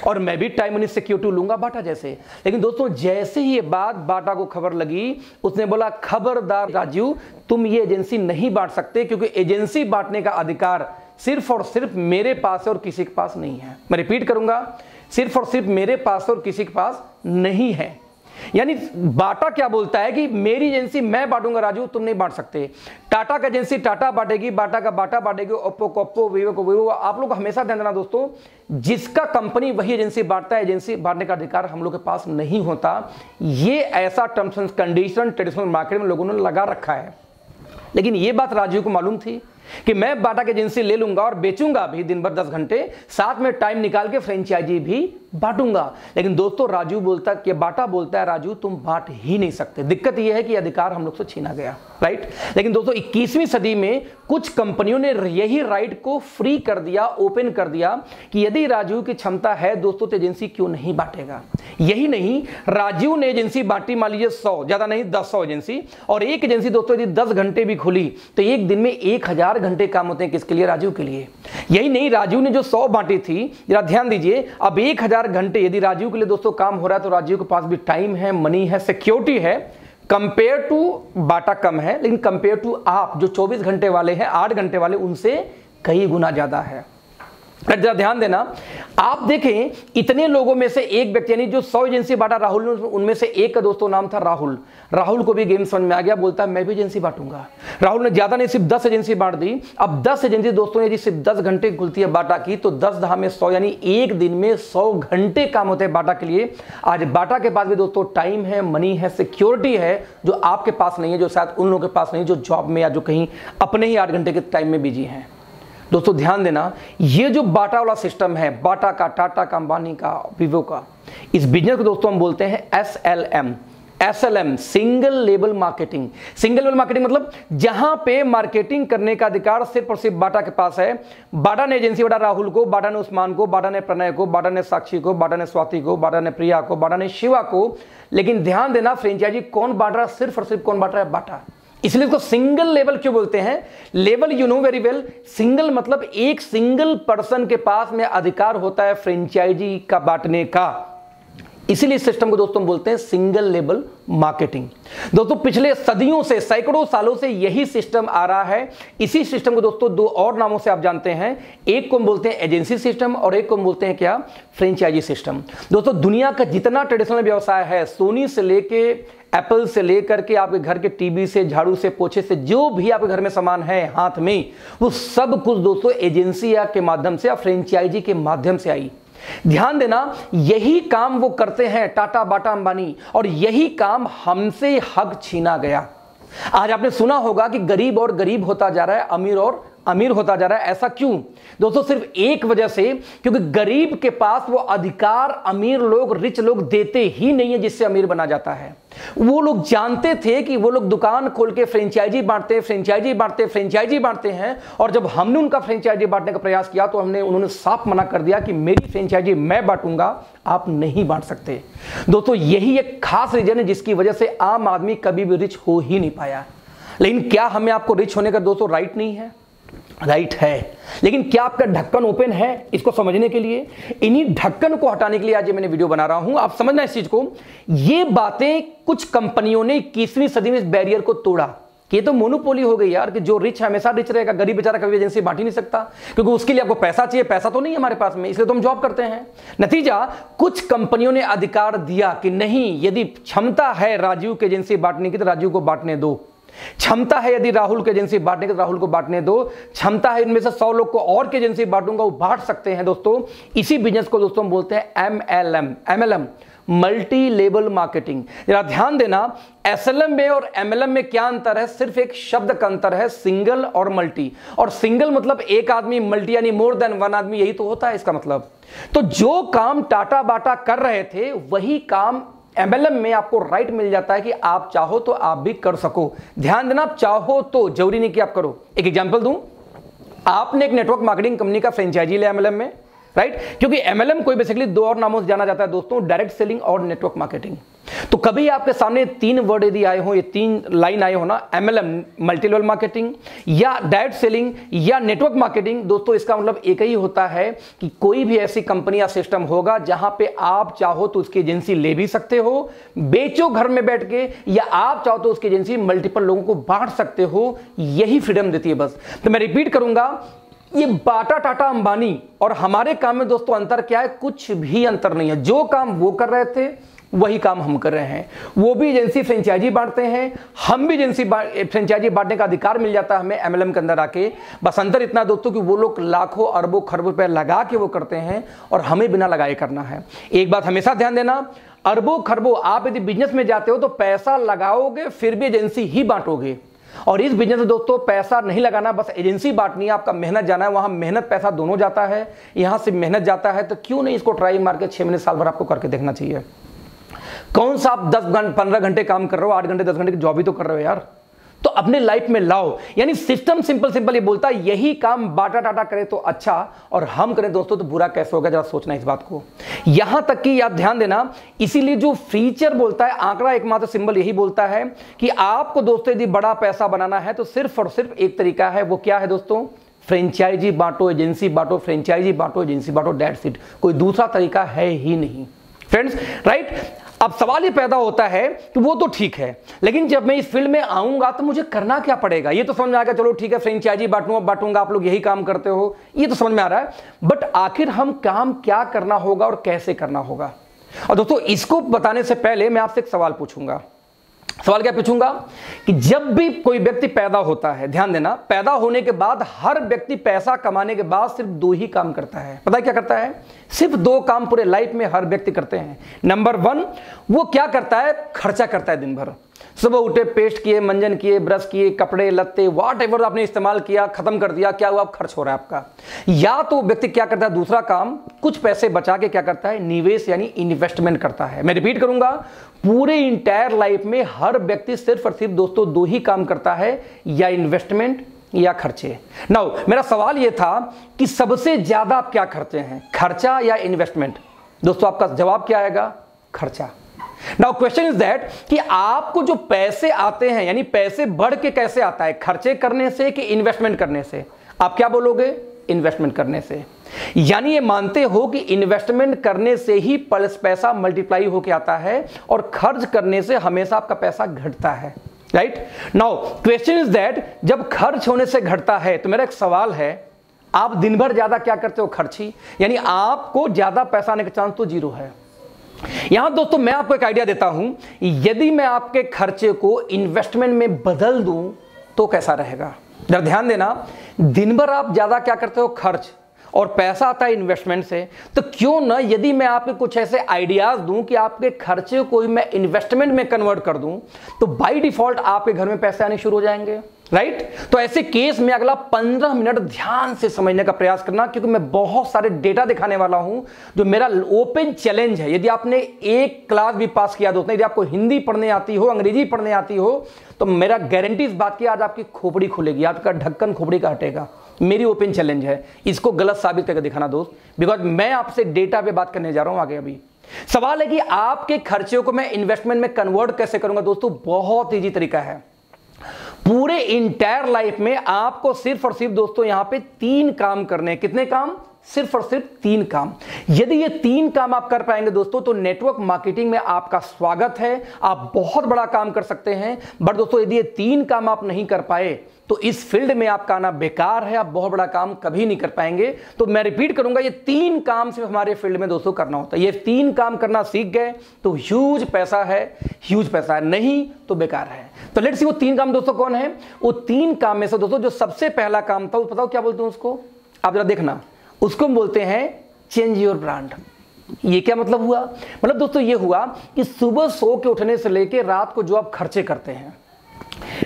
[SPEAKER 1] और मैं भी टाइम मनी सिक्योरिटी लूँगा बाटा जैसे। लेकिन दोस्तों, जैसे ही ये बात बाटा को खबर लगी, उसने बोला, खबरदार राजीव तुम ये एजेंसी नहीं बांट सकते क्योंकि एजेंसी बांटने का अधिकार सिर्फ़ और सिर्फ़ मेरे पास है और किसी के पास नहीं है। मैं रिपीट करूँगा, सिर्फ़ और सिर्फ़ मेरे पास और किसी के पास नहीं है। यानी बाटा क्या बोलता है कि मेरी एजेंसी, मैं बांटूँगा राजू, तुम नहीं बांट सकते। टाटा का एजेंसी टाटा बांटेगी, बाटा का बाटा बांटेगी, ओप्पो को ओप्पो, वीवो को वीवो। आप लोग हमेशा ध्यान देना दोस्तों, जिसका कंपनी वही एजेंसी बांटता है, एजेंसी बांटने का अधिकार हम लोग के पास नहीं होता। ये ऐसा terms and condition traditional market में लोगों ने लगा रखा है। लेकिन ये बात राजीव को मालूम थी कि मैं बाटा की एजेंसी ले लूँगा और बेचूँगा भी दिन भर दस घंटे, साथ में टाइम निकाल के फ्रेंचाइजी भी बांटूँगा। लेकिन दोस्तों, राजू बोलता कि बाटा बोलता है, राजू, तुम बांट ही नहीं सकते। दिक्कत यह है कि अधिकार हम लोग से छीना गया राइट लेकिन दोस्तों 21वीं सदी में कुछ कंपनियों ने यही राइट को फ्री कर दिया ओपन कर दिया कि यदि राजू की क्षमता है, दोस्तों तो एजेंसी क्यों नहीं बांटेगा? यही नहीं राजीव ने एजेंसी बांटी, मान लीजिए सौ, ज़्यादा नहीं, दस सौ एजेंसी और एक एजेंसी दोस्तों, यदि दस घंटे भी खुली तो एक दिन में एक हज़ार घंटे काम होते हैं किसके लिए? राजीव के लिए। यही नहीं राजीव ने जो सौ बांटी थी, जरा ध्यान दीजिए, अब एक हज़ार घंटे यदि राजीव के लिए दोस्तों काम हो रहा है तो राजीव के पास भी टाइम है मनी है सिक्योरिटी है। कंपेयर टू बाटा कम है, लेकिन कंपेयर टू आप जो 24 घंटे वाले हैं 8 घंटे वाले, उनसे कई गुना ज़्यादा है। जरा ध्यान देना। आप देखें, इतने लोगों में से एक व्यक्ति, यानी जो सौ एजेंसी बांटा, राहुल ने, उनमें से एक का दोस्तों नाम था राहुल। राहुल को भी गेम समझ में आ गया, बोलता है मैं भी एजेंसी बांटूँगा। राहुल ने ज़्यादा नहीं, सिर्फ़ दस एजेंसी बांट दी। अब दस एजेंसी दोस्तों यदि सिर्फ़ दस घंटे खुलती है बाटा की तो दस दहा में सौ, यानी एक दिन में सौ घंटे काम होते हैं बाटा के लिए। आज बाटा के पास भी दोस्तों टाइम है, मनी है, सिक्योरिटी है, जो आपके पास नहीं है, जो शायद उन लोगों के पास नहीं, जो जॉब में या जो कहीं अपने ही आठ घंटे के टाइम में बिज़ी हैं। दोस्तों, ध्यान देना, ये जो बाटा वाला सिस्टम है, बाटा का, टाटा का, अंबानी का, विवो का, इस बिज़नेस को दोस्तों हम बोलते हैं S L M S L M single label marketing single label marketing मतलब जहाँ पे मार्केटिंग करने का अधिकार सिर्फ़ और सिर्फ़ बाटा के पास है। बाटा ने एजेंसी बाटा राहुल को, बाटा ने उस्मान को, बाटा ने प्रणय को, बाटा ने साक्षी को, बाटा ने स्वाति को, बाटा ने प्रिया को, बाटा ने शिवा को। लेकिन ध्यान देना, फ्रेंचाइजी, कौन बांट रहा सिर्फ़ और सिर्फ़ कौन बांट रहा है? बाटा। इसलिए इसको सिंगल लेवल क्यों बोलते हैं? Level you know very well single मतलब एक सिंगल पर्सन के पास में अधिकार होता है फ्रेंचाइजी का बांटने का। इसीलिए इस सिस्टम को दोस्तों बोलते हैं सिंगल लेवल मार्केटिंग दोस्तों पिछले सदियों से, सैकड़ों सालों से यही सिस्टम आ रहा है। इसी सिस्टम को दोस्तों दो और नामों से आप जानते हैं। एक को बोलते हैं एजेंसी सिस्टम और एक को बोलते हैं क्या? फ्रेंचाइजी सिस्टम दोस्तों दुनिया का जितना ट्रेडिशनल व्यवसाय है सोनी से लेके एप्पल से लेकर के आपके घर के टीवी से, झाड़ू से, पोछे से, जो भी आपके घर में सामान है हाथ में, वो सब कुछ दोस्तों एजेंसी के माध्यम से या फ्रेंचाइजी के माध्यम से आई। ध्यान देना, यही काम वो करते हैं टाटा बाटा अंबानी, और यही काम हमसे हक छीना गया। आज आपने सुना होगा कि गरीब और गरीब होता जा रहा है, अमीर और अमीर होता जा रहा है, ऐसा क्यों? दोस्तों, सिर्फ़ एक वजह से, क्योंकि गरीब के पास वो अधिकार अमीर लोग, रिच लोग देते ही नहीं है जिससे अमीर बना जाता है। वो लोग जानते थे कि वो लोग दुकान खोल के फ्रेंचाइजी बांटते फ्रेंचाइजी बांटते फ्रेंचाइजी बांटते हैं, और जब हमने उनका फ्रेंचाइजी बांटने का प्रयास किया तो हमने, उन्होंने साफ़ मना कर दिया कि मेरी फ्रेंचाइजी मैं बांटूँगा, आप नहीं बांट सकते। दोस्तों, यही एक खास रीजन है जिसकी वजह से आम आदमी कभी भी रिच हो ही नहीं पाया। लेकिन क्या हमें आपको रिच होने का, दोस्तों राइट नहीं है? राइट है। लेकिन क्या आपका ढक्कन ओपन है इसको समझने के लिए? इन्हीं ढक्कन को हटाने के लिए आज ये मैंने वीडियो बना रहा हूँ। आप समझना इस चीज़ को। ये बातें कुछ कंपनियों ने इक्कीसवीं सदी में इस बैरियर को तोड़ा। ये तो मोनोपोली हो गई यार कि जो रिच हमेशा रिच रहेगा, गरीब बेचारा कभी एजेंसी बांट ही नहीं सकता। क्योंकि उसके लिए आपको पैसा चाहिए, पैसा तो नहीं हमारे पास में, इसलिए तो हम जॉब करते हैं। नतीजा, कुछ कंपनियों ने अधिकार दिया कि नहीं, यदि क्षमता है राजीव की एजेंसी बांटने की तो राजीव को बांटने दो। क्षमता है यदि राहुल की एजेंसी बांटने की तो राहुल को बांटने दो। क्षमता है इनमें से सौ लोग को और की एजेंसी बांटूँगा, वो बांट सकते हैं दोस्तों। इसी बिज़नेस को दोस्तों बोलते हैं M L M M L M multi label marketing जरा ध्यान देना एसएलएम में और एमएलएम में क्या अंतर है? सिर्फ़ एक शब्द का अंतर है सिंगल और मल्टी और सिंगल मतलब एक आदमी मल्टी यानी मोर देन वन आदमी, यही तो होता है इसका मतलब। तो जो काम टाटा बाटा कर रहे थे, वही काम एमएलएम में आपको राइट मिल जाता है कि आप चाहो तो आप भी कर सको। ध्यान देना, आप चाहो तो ज़रूरी नहीं कि आप करो। एक एग्ज़ाम्पल दूँ। आपने एक नेटवर्क मार्केटिंग कंपनी का फ्रेंचाइजी लिया एमएलएम में राइट क्योंकि एमएलएम कोई बेसिकली दो और नामों से जाना जाता है दोस्तों डायरेक्ट सेलिंग और नेटवर्क मार्केटिंग तो कभी आपके सामने तीन वर्ड यदि आए हो, ये तीन लाइन आए हो ना M MLM multi level marketing या डायरेक्ट सेलिंग या नेटवर्क मार्केटिंग दोस्तों इसका मतलब एक ही होता है कि कोई भी ऐसी कंपनी या सिस्टम होगा जहाँ पे आप चाहो तो उसकी एजेंसी ले भी सकते हो, बेचो घर में बैठ के, या आप चाहो तो उसकी एजेंसी मल्टीपल लोगों को बांट सकते हो, यही फ्रीडम देती है बस। तो मैं रिपीट करूँगा, ये बाटा टाटा अंबानी और हमारे काम में दोस्तों अंतर क्या है? कुछ भी अंतर नहीं है। जो काम वो कर रहे थे वही काम हम कर रहे हैं। वो भी एजेंसी फ्रेंचाइजी बांटते हैं, हम भी एजेंसी फ्रेंचाइजी बांटने का अधिकार मिल जाता है हमें एमएलएम के अंदर आके। बस अंतर इतना दोस्तों कि वो लोग लाखों अरबों खरबों रुपए लगा के वो करते हैं और हमें बिना लगाए करना है। एक बात हमेशा ध्यान देना, अरबों खरबों आप यदि बिज़नेस में जाते हो तो पैसा लगाओगे, फिर भी एजेंसी ही बांटोगे। और इस बिज़नेस में दोस्तों पैसा नहीं लगाना, बस एजेंसी बांटनी है, आपका मेहनत जाना है, वहाँ मेहनत पैसा दोनों जाता है, यहाँ से मेहनत जाता है तो क्यों नहीं इसको ट्राई मार के छह महीने साल भर आपको करके देखना चाहिए? कौन सा आप दस घंटे पंद्रह घंटे काम कर रहे हो, आठ घंटे, दस घंटे की जॉब ही तो कर रहे हो यार। तो अपने लाइफ में लाओ। यानी सिस्टम सिंपल सिंपल ये बोलता है, यही काम बाटा टाटा करे तो अच्छा और हम करें दोस्तों तो बुरा कैसे होगा, जरा सोचना इस बात को। यहाँ तक कि याद ध्यान देना, इसीलिए जो फीचर बोलता है, आंकड़ा एकमात्र सिंबल यही बोलता है कि आपको दोस्तों यदि बड़ा पैसा बनाना है तो सिर्फ़ और सिर्फ़ एक तरीका है, वो क्या है दोस्तों? फ्रेंचाइजी बांटो एजेंसी बांटो फ्रेंचाइजी बांटो एजेंसी बांटो डेट सीट कोई दूसरा तरीका है ही नहीं। फ्रेंड्स राइट अब सवाल ये पैदा होता है कि वो तो ठीक है, लेकिन जब मैं इस फ़ील्ड में आऊँगा तो मुझे करना क्या पड़ेगा? ये तो समझ में आएगा चलो ठीक है, फ्रेंचाइजी बांटूँगा बांटूँगा, आप लोग यही काम करते हो। ये तो समझ में आ रहा है। बट आखिर हम काम क्या करना होगा और कैसे करना होगा? और दोस्तों, इसको बताने से पहले मैं आपसे एक सवाल पूछूँगा। सवाल क्या पूछूँगा? कि जब भी कोई व्यक्ति पैदा होता है, ध्यान देना, पैदा होने के बाद हर व्यक्ति पैसा कमाने के बाद सिर्फ़ दो ही काम करता है। पता है क्या करता है? सिर्फ़ दो काम पूरे लाइफ में हर व्यक्ति करते हैं। नंबर वन वो क्या करता है? खर्चा करता है दिन भर सुबह उठे, पेस्ट किए, मंजन किए, ब्रश किए, कपड़े, लत्ते वाट एवर आपने इस्तेमाल किया, खत्म कर दिया, क्या हुआ? खर्च हो रहा है आपका। या तो व्यक्ति क्या करता है? दूसरा काम, कुछ पैसे बचा के क्या करता है? निवेश यानी इन्वेस्टमेंट करता है। मैं रिपीट करूँगा पूरे इंटायर लाइफ में हर व्यक्ति सिर्फ़ और सिर्फ़ दोस्तों दो ही काम करता है, या इन्वेस्टमेंट या खर्चे। नाउ मेरा सवाल यह था कि सबसे ज़्यादा आप क्या खर्चे हैं? खर्चा या इन्वेस्टमेंट दोस्तों, आपका जवाब क्या आएगा? खर्चा। नाउ क्वेश्चन इज़ दैट कि आपको जो पैसे आते हैं, यानी पैसे बढ़ के कैसे आता है? खर्चे करने से कि इन्वेस्टमेंट करने से? आप क्या बोलोगे? इन्वेस्टमेंट करने से। यानी ये मानते हो कि इन्वेस्टमेंट करने से ही पल्स पैसा मल्टीप्लाई होकर आता है और खर्च करने से हमेशा आपका पैसा घटता है right now question is that जब खर्च होने से घटता है तो मेरा एक सवाल है, आप दिन भर ज़्यादा क्या करते हो खर्ची? यानी आपको ज़्यादा पैसा आने का चांस तो ज़ीरो है। यहाँ दोस्तों, मैं आपको एक आइडिया देता हूँ, यदि मैं आपके खर्चे को इन्वेस्टमेंट में बदल दूँ तो कैसा रहेगा? जरा ध्यान देना, दिन भर आप ज़्यादा क्या करते हो? खर्च। और पैसा आता है इन्वेस्टमेंट से तो क्यों ना यदि मैं आपके कुछ ऐसे आइडियाज़ दूँ कि आपके खर्चे को मैं इन्वेस्टमेंट में कन्वर्ट कर दूँ तो बाय डिफ़ॉल्ट आपके घर में पैसे आने शुरू हो जाएँगे राइट right? तो ऐसे केस में अगला पंद्रह मिनट ध्यान से समझने का प्रयास करना, क्योंकि मैं बहुत सारे डेटा दिखाने वाला हूँ, जो मेरा ओपन चैलेंज है यदि आपने एक क्लास भी पास किया, दोस्तों, यदि आपको हिंदी पढ़ने आती हो, अंग्रेज़ी पढ़ने आती हो तो मेरा गारंटी इस बात की आज आपकी खोपड़ी खुलेगी, आपका ढक्कन खोपड़ी का हटेगा मेरी ओपन चैलेंज है। इसको गलत साबित करके दिखाना दोस्त। बिकॉज़ मैं आपसे डेटा पे बात करने जा रहा हूँ आगे अभी। सवाल है कि आपके खर्चे को मैं इन्वेस्टमेंट में कन्वर्ट कैसे करूँगा दोस्तों? बहुत ईजी तरीका है। पूरे इंटायर लाइफ में आपको सिर्फ़ और सिर्फ़ दोस्तों यहाँ पे तीन काम करने हैं। कितने काम? सिर्फ़ और सिर्फ़ तीन काम। यदि ये तीन काम आप कर पाएँगे दोस्तों तो नेटवर्क मार्केटिंग में आपका स्वागत है। आप बहुत बड़ा काम कर सकते हैं। बट दोस्तों, यदि ये तीन काम आप नहीं कर पाए तो इस फ़ील्ड में आपका आना बेकार है। आप बहुत बड़ा काम कभी नहीं कर पाएँगे। तो मैं रिपीट करूँगा, ये तीन काम सिर्फ़ हमारे फ़ील्ड में दोस्तों करना होता है। ये तीन काम करना सीख गए तो ह्यूज पैसा है। ह्यूज पैसा है। नहीं तो बेकार है। तो लेट्स सी वो तीन काम दोस्तों कौन है? वो तीन काम में से दोस्तों, जो सबसे पहला काम था, वो बताओ, क्या बोलते हैं उसको? आप जरा देखना। उसको हम बोलते हैं चेंज योर ब्रांड ये क्या मतलब हुआ? मतलब दोस्तों ये हुआ कि सुबह सो के उठने से लेकर रात को जो आप खर्चे करते हैं,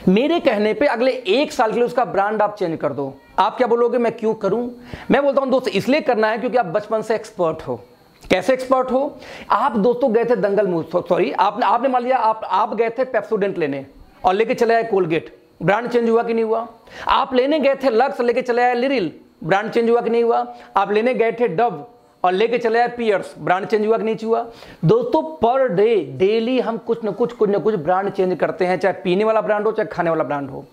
[SPEAKER 1] मेरे कहने पे अगले एक साल के लिए उसका ब्रांड आप चेंज कर दो। आप क्या बोलोगे? मैं क्यों करूँ? मैं बोलता हूँ, दोस्तों, इसलिए करना है क्योंकि आप बचपन से एक्सपर्ट हो। कैसे एक्सपर्ट हो? आप दोस्तों गए थे दंगल सॉरी आपने आपने मान लिया आप आप गए थे पेप्सोडेंट लेने और लेके चले आए कोलगेट ब्रांड चेंज हुआ कि नहीं हुआ? आप लेने गए थे लक्स लेके चले आए लिरिल ब्रांड चेंज हुआ कि नहीं हुआ? आप लेने गए थे डब और लेके चले आए पियर्स। ब्रांड चेंज हुआ कि नहीं हुआ? दोस्तों, पर डे, डेली हम कुछ ना कुछ कुछ ना कुछ ब्रांड चेंज करते हैं, चाहे पीने वाला ब्रांड हो, चाहे खाने वाला ब्रांड हो।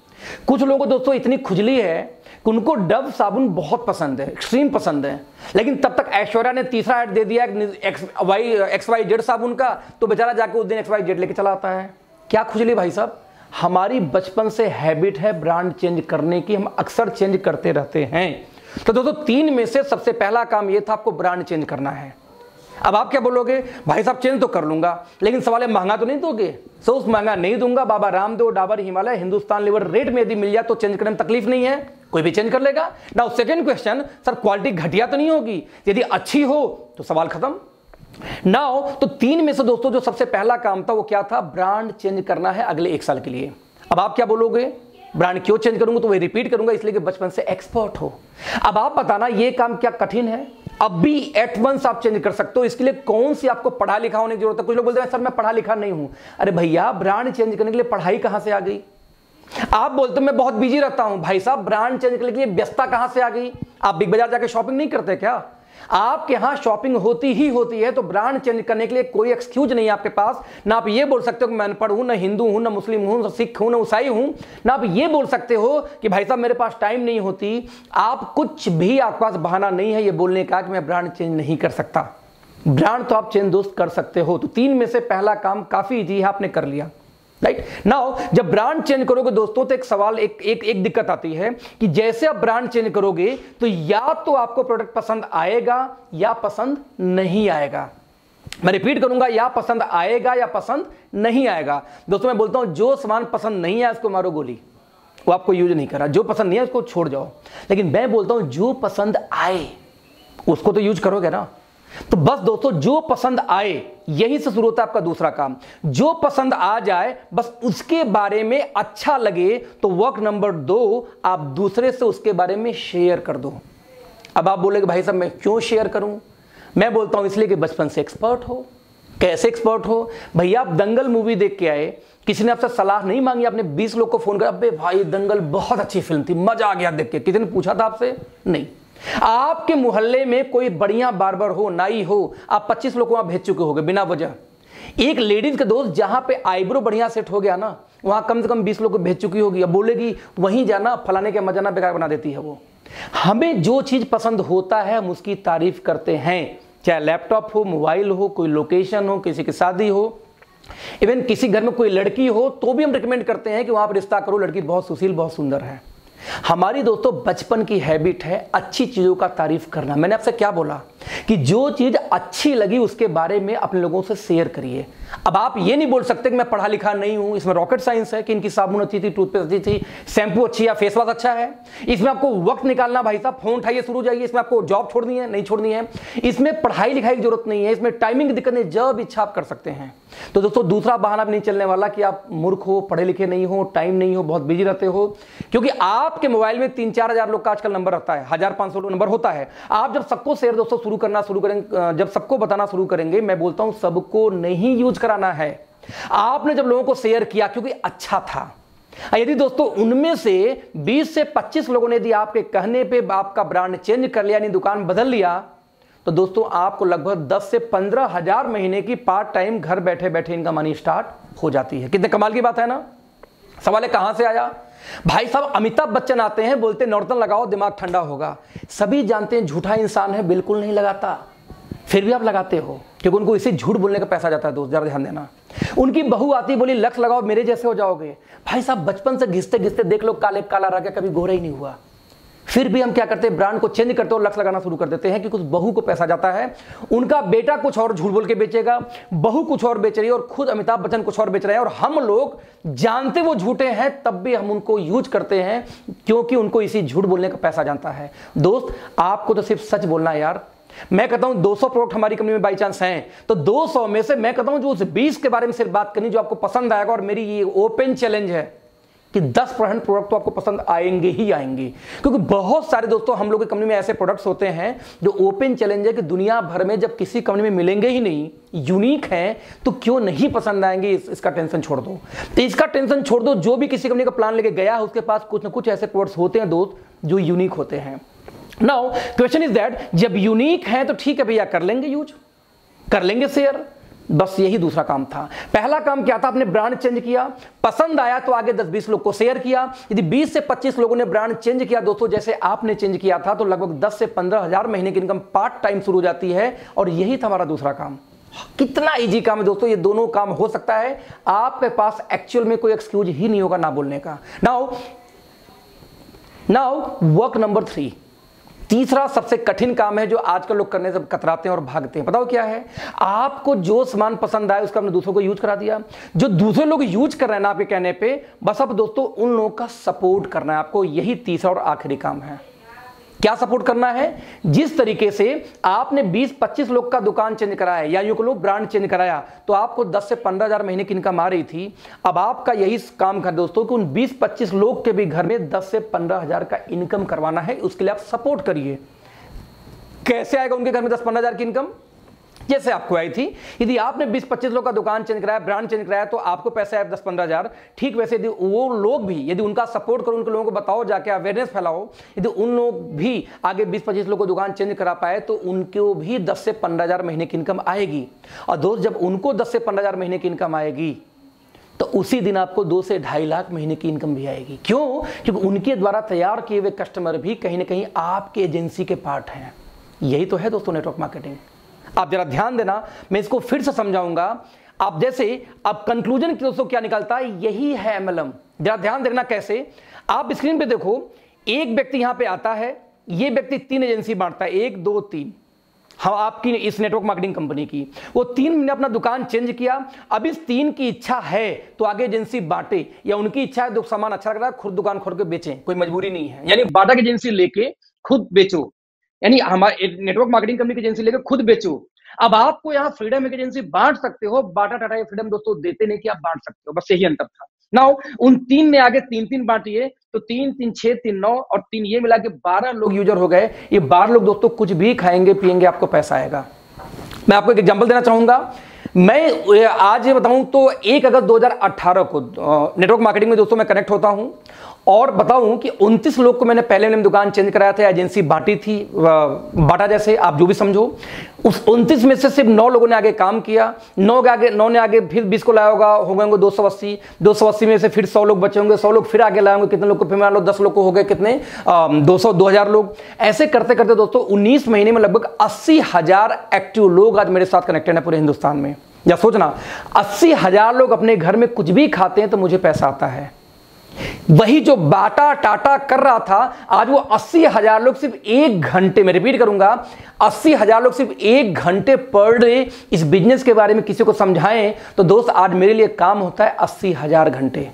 [SPEAKER 1] कुछ लोगों को दोस्तों इतनी खुजली है कि उनको डब साबुन बहुत पसंद है एक्सट्रीम पसंद है। लेकिन तब तक ऐश्वर्या ने तीसरा ऐड दे दिया X Y X Y Z साबुन का तो बेचारा जाके उस दिन एक्स वाई जेड लेके चला आता है। क्या खुजली भाई साहब? हमारी बचपन से हैबिट है ब्रांड चेंज करने की, हम अक्सर चेंज करते रहते हैं। तो दोस्तों, तीन में से सबसे पहला काम यह था, आपको ब्रांड चेंज करना है। अब आप क्या बोलोगे? भाई साहब चेंज तो कर लूँगा, लेकिन सवाल है, महँगा तो नहीं दोगे? सो महँगा नहीं दूँगा। बाबा रामदेव डाबर हिमालय, हिंदुस्तान लेवर रेट में यदि मिल जाए तो चेंज करने में तकलीफ़ नहीं है। कोई भी चेंज कर लेगा। ना सेकंड क्वेश्चन सर क्वालिटी घटिया तो नहीं होगी? यदि अच्छी हो तो सवाल खत्म। नाउ तो तीन में से दोस्तों, जो सबसे पहला काम था, वो क्या था? ब्रांड चेंज करना है अगले एक साल के लिए। अब आप क्या बोलोगे? ब्रांड क्यों चेंज करूँगा तो वही रिपीट करूँगा, इसलिए कि बचपन से एक्सपर्ट हो। अब आप बताना, ये काम क्या कठिन है? अब भी एट वंस आप चेंज कर सकते हो, इसके लिए कौन सी आपको पढ़ा लिखा होने की ज़रूरत है? कुछ लोग बोलते हैं, सर, मैं पढ़ा लिखा नहीं हूँ। अरे भैया ब्रांड चेंज करने के लिए पढ़ाई कहाँ से आ गई? आप बोलते मैं बहुत बिज़ी रहता हूँ। भाई साहब ब्रांड चेंज करने के लिए व्यस्तता कहाँ से आ गई? आप बिग बाज़ार जाके शॉपिंग नहीं करते क्या? आपके यहाँ शॉपिंग होती ही होती है तो ब्रांड चेंज करने के लिए कोई एक्सक्यूज नहीं है आपके पास। ना आप ये बोल सकते हो कि मैं अनपढ़ हूँ, ना हिंदू हूँ, ना मुस्लिम हूँ, ना सिख हूँ, ना ईसाई हूँ। ना आप ये बोल सकते हो कि भाई साहब, मेरे पास टाइम नहीं होती। आप कुछ भी आपके पास बहाना नहीं है ये बोलने का कि मैं ब्रांड चेंज नहीं कर सकता। ब्रांड तो आप चेंज दोस्त कर सकते हो। तो तीन में से पहला काम काफ़ी ईजी है, आपने कर लिया। राइट नाउ जब ब्रांड चेंज करोगे, दोस्तों तो एक सवाल, एक एक एक दिक्कत आती है कि जैसे आप ब्रांड चेंज करोगे तो या तो आपको प्रोडक्ट पसंद आएगा, या पसंद नहीं आएगा। मैं रिपीट करूँगा, या पसंद आएगा, या पसंद नहीं आएगा। दोस्तों, मैं बोलता हूँ, जो सामान पसंद नहीं आया, उसको मारो गोली। वो आपको यूज़ नहीं करा जो पसंद नहीं है उसको छोड़ जाओ। लेकिन मैं बोलता हूँ, जो पसंद आए, उसको तो यूज़ करोगे ना। तो बस दोस्तों, जो पसंद आए, यही से शुरू होता है आपका दूसरा काम। जो पसंद आ जाए, बस उसके बारे में अच्छा लगे तो वर्क नंबर दो, आप दूसरे से उसके बारे में शेयर कर दो। अब आप बोलेगे, भाई साहब, मैं क्यों शेयर करूँ? मैं बोलता हूँ, इसलिए कि बचपन से एक्सपर्ट हो। कैसे एक्सपर्ट हो? भैया आप दंगल मूवी देख के आए। किसी ने आपसे सलाह नहीं मांगी, आपने 20 लोग को फ़ोन कर, अबे भाई, दंगल बहुत अच्छी फ़िल्म थी, मज़ा आ गया देख के। किसी ने पूछा था आपसे? नहीं। आपके मोहल्ले में कोई बढ़िया बार्बर हो, नाई हो, आप 25 लोग वहाँ भेज चुके होंगे बिना वजह। एक लेडीज़ का दोस्त जहाँ पे आईब्रो बढ़िया सेट हो गया ना, वहाँ कम से कम 20 लोग को भेज चुकी होगी। अब बोलेगी, वहीं जाना, फलाने के मजाना बेकार बना देती है वो। हमें जो चीज़ पसंद होता है, हम उसकी तारीफ़ करते हैं। चाहे लैपटॉप हो, मोबाइल हो, कोई लोकेशन हो, किसी की शादी हो, इवन किसी घर में कोई लड़की हो तो भी हम रिकमेंड करते हैं कि वहाँ पर रिश्ता करो। लड़की बहुत सुशील, बहुत सुंदर है। हमारी दोस्तों, बचपन की हैबिट है अच्छी चीज़ों का तारीफ़ करना। मैंने आपसे क्या बोला? कि जो चीज़ अच्छी लगी उसके बारे में अपने लोगों से शेयर करिए। अब आप ये नहीं बोल सकते कि मैं पढ़ा लिखा नहीं हूँ, इसमें रॉकेट साइंस है, कि इनकी साबुन अच्छी थी टूथपेस्ट अच्छी थी शैम्पू अच्छी है फेस वॉश अच्छा है। इसमें आपको वक्त निकालना, भाई साहब फ़ोन उठाइए, शुरू जाइए, इसमें आपको जॉब छोड़नी है, नहीं छोड़नी है। इसमें पढ़ाई लिखाई की ज़रूरत नहीं है, इसमें टाइमिंग दिक्कत नहीं जब इच्छा आप कर सकते हैं। तो दोस्तों, दूसरा बहाना भी नहीं चलने वाला कि आप मूर्ख हो पढ़े लिखे नहीं हो, टाइम नहीं हो, बहुत बिज़ी रहते हो, क्योंकि आपके मोबाइल में तीन चार हज़ार लोग का आजकल नंबर रहता है, हज़ार पाँच सौ नंबर होता है। आप जब सबको शेयर दोस्तों शुरू करना शुरू करेंगे जब सबको बताना शुरू करेंगे, मैं बोलता हूँ सबको नहीं यूज़ कराना है। आपने जब लोगों को शेयर किया, क्योंकि अच्छा था। यदि दोस्तों, उनमें से 20 से 25 लोगों ने यदि आपके कहने पे आपका ब्रांड चेंज कर लिया, यानी दुकान बदल लिया तो दोस्तों, आपको लगभग 10 से पंद्रह हज़ार महीने की पार्ट टाइम घर बैठे बैठे इनका मनी स्टार्ट हो जाती है। कितने कमाल की बात है ना? सवाल है, कहाँ से आया? भाई साहब, अमिताभ बच्चन आते हैं, बोलते नॉर्दन लगाओ, दिमाग ठंडा होगा। सभी जानते हैं, झूठा इंसान है, बिल्कुल नहीं लगाता। फिर भी आप लगाते हो, क्योंकि उनको इसी झूठ बोलने का पैसा जाता है, दोस्त जरा ध्यान देना। उनकी बहू आती बोली, लक्ष्य लगाओ, मेरे जैसे हो जाओगे। भाई साहब, बचपन से घिसते घिसते देख लो काले काला रह गया, कभी गोरा ही नहीं हुआ। फिर भी हम क्या करते हैं? ब्रांड को चेंज करते हैं और लक्ष्य लगाना शुरू कर देते हैं कि कुछ बहू को पैसा जाता है, उनका बेटा कुछ और झूठ बोल के बेचेगा, बहू कुछ और बेच रही है और खुद अमिताभ बच्चन कुछ और बेच रहे हैं और हम लोग जानते वो झूठे हैं, तब भी हम उनको यूज़ करते हैं क्योंकि उनको इसी झूठ बोलने का पैसा जानता है। दोस्त, आपको तो सिर्फ़ सच बोलना है यार। मैं कहता हूँ 200 प्रोडक्ट हमारी कंपनी में बाई चांस हैं। तो 200 में से मैं कहता हूँ, जो उस 20 के बारे में सिर्फ़ बात करनी, जो आपको पसंद आएगा और मेरी ये ओपन चैलेंज है कि 10 परसेंट प्रोडक्ट तो आपको पसंद आएँगे ही आएँगे। क्योंकि बहुत सारे दोस्तों हम लोग की कंपनी में ऐसे प्रोडक्ट्स होते हैं जो ओपन चैलेंज है कि दुनिया भर में जब किसी कंपनी में मिलेंगे ही नहीं यूनिक है तो क्यों नहीं पसंद आएँगे? इस, इसका टेंशन छोड़ दो। तो इसका टेंशन छोड़ दो जो भी किसी कंपनी का प्लान लेके गया है उसके पास कुछ ना कुछ ऐसे प्रोडक्ट्स होते हैं दोस्त जो यूनिक होते हैं। नाउ क्वेश्चन इज़ दैट जब यूनिक है तो ठीक है भैया कर लेंगे यूज़ कर लेंगे शेयर बस यही दूसरा काम था। पहला काम क्या था? आपने ब्रांड चेंज किया। पसंद आया तो आगे 10-20 लोग को शेयर किया। यदि 20 से 25 लोगों ने ब्रांड चेंज किया, दोस्तों, जैसे आपने चेंज किया था तो लगभग 10 से पंद्रह हज़ार महीने की इनकम पार्ट टाइम शुरू हो जाती है और यही था हमारा दूसरा काम। कितना इजी काम है दोस्तों, ये दोनों काम हो सकता है। आपके पास एक्चुअल में कोई एक्सक्यूज ही नहीं होगा ना बोलने का। Now now work number three तीसरा सबसे कठिन काम है जो आजकल लोग करने से कतराते हैं और भागते हैं। बताओ क्या है? आपको जो सामान पसंद आए उसका हमने दूसरों को यूज़ करा दिया। जो दूसरे लोग यूज़ कर रहे हैं ना आपके कहने पे, बस अब दोस्तों उन लोगों का सपोर्ट करना है। आपको यही तीसरा और आखिरी काम है। क्या सपोर्ट करना है? जिस तरीके से आपने 20-25 लोग का दुकान चेंज कराया, या यूँ ब्रांड चेंज कराया तो आपको 10 से पंद्रह हज़ार महीने की इनकम आ रही थी। अब आपका यही काम कर दोस्तों कि उन 20-25 लोग के भी घर में 10 से पंद्रह हज़ार का इनकम करवाना है, उसके लिए आप सपोर्ट करिए। कैसे आएगा उनके घर में दस पंद्रह की इनकम? जैसे आपको आई थी, यदि आपने 20-25 लोग का दुकान चेंज कराया, ब्रांड चेंज कराया तो आपको पैसा आया दस पंद्रह हज़ार। ठीक वैसे यदि वो लोग भी, यदि उनका सपोर्ट करो, उनके लोगों को बताओ, जाके अवेयरनेस फैलाओ, यदि उन लोग भी आगे 20-25 लोग को दुकान चेंज करा पाए तो उनको भी दस से पंद्रह हज़ार महीने की इनकम आएगी। और दोस्त, जब उनको दस से पंद्रह हज़ार महीने की इनकम आएगी तो उसी दिन आपको दो से ढाई लाख महीने की इनकम भी आएगी। क्यों? क्योंकि उनके द्वारा तैयार किए हुए कस्टमर भी कहीं ना कहीं आपके एजेंसी के पार्ट हैं। यही तो है दोस्तों नेटवर्क मार्केटिंग आप जरा ध्यान देना, मैं इसको फिर से समझाऊँगा। आप जैसे, अब कंक्लूजन दोस्तों क्या निकलता है? यही है एमएलएम जरा ध्यान देखना कैसे। आप स्क्रीन पे देखो, एक व्यक्ति यहाँ पे आता है, ये व्यक्ति तीन एजेंसी बांटता है, एक, दो, तीन। हाँ आपकी इस नेटवर्क मार्केटिंग कंपनी की। वो तीन ने अपना दुकान चेंज किया, अब इस तीन की इच्छा है तो आगे एजेंसी बांटे, या उनकी इच्छा है तो सामान अच्छा लग रहा है, खुद दुकान खोल के बेचें, कोई मजबूरी नहीं है। यानी बाटा की एजेंसी लेके खुद बेचो। यानी हमारे नेटवर्क मार्केटिंग कंपनी की एजेंसी लेकर खुद बेचो। अब आपको यहाँ फ्रीडम एक एजेंसी बांट सकते हो, बाटा टाटा ये फ्रीडम दोस्तों देते नहीं कि आप बांट सकते हो, बस यही अंतर था। नाउ उन तीन में आगे तीन तीन बांटिए तो तीन तीन, छह, तीन, नौ और तीन ये मिला के बारह लोग यूज़र हो गए। ये बारह लोग दोस्तों कुछ भी खाएँगे पिएँगे आपको पैसा आएगा। मैं आपको एक एग्ज़ाम्पल देना चाहूँगा। मैं आज ये बताऊँ तो एक अगस्त 2018 को नेटवर्क मार्केटिंग में दोस्तों मैं कनेक्ट होता हूँ। और बताऊँ कि 29 लोग को मैंने पहले मैंने दुकान चेंज कराया था, एजेंसी बांटी थी बाटा जैसे, आप जो भी समझो। उस 29 में से सिर्फ़ नौ लोगों ने आगे काम किया, नौ के आगे, नौ ने आगे फिर बीस को लाया होगा, हो गए दो सौ अस्सी, दो सौ अस्सी में से फिर सौ लोग बचे होंगे, सौ लोग फिर आगे लाए होंगे, कितने लोग को फिर मान लो दस लोग को हो गए, कितने? दो सौ, दो हज़ार लोग। ऐसे करते करते दोस्तों, उन्नीस महीने में लगभग अस्सी हज़ार एक्टिव लोग आज मेरे साथ कनेक्टेड है पूरे हिंदुस्तान में। या सोचना, अस्सी हज़ार लोग अपने घर में कुछ भी खाते हैं तो मुझे पैसा आता है। वही जो बाटा टाटा कर रहा था, आज वो अस्सी हज़ार लोग सिर्फ़ एक घंटे में रिपीट करूँगा। अस्सी हज़ार लोग सिर्फ़ एक घंटे पर डे इस बिज़नेस के बारे में किसी को समझाएँ तो दोस्त, आज मेरे लिए काम होता है अस्सी हज़ार घंटे।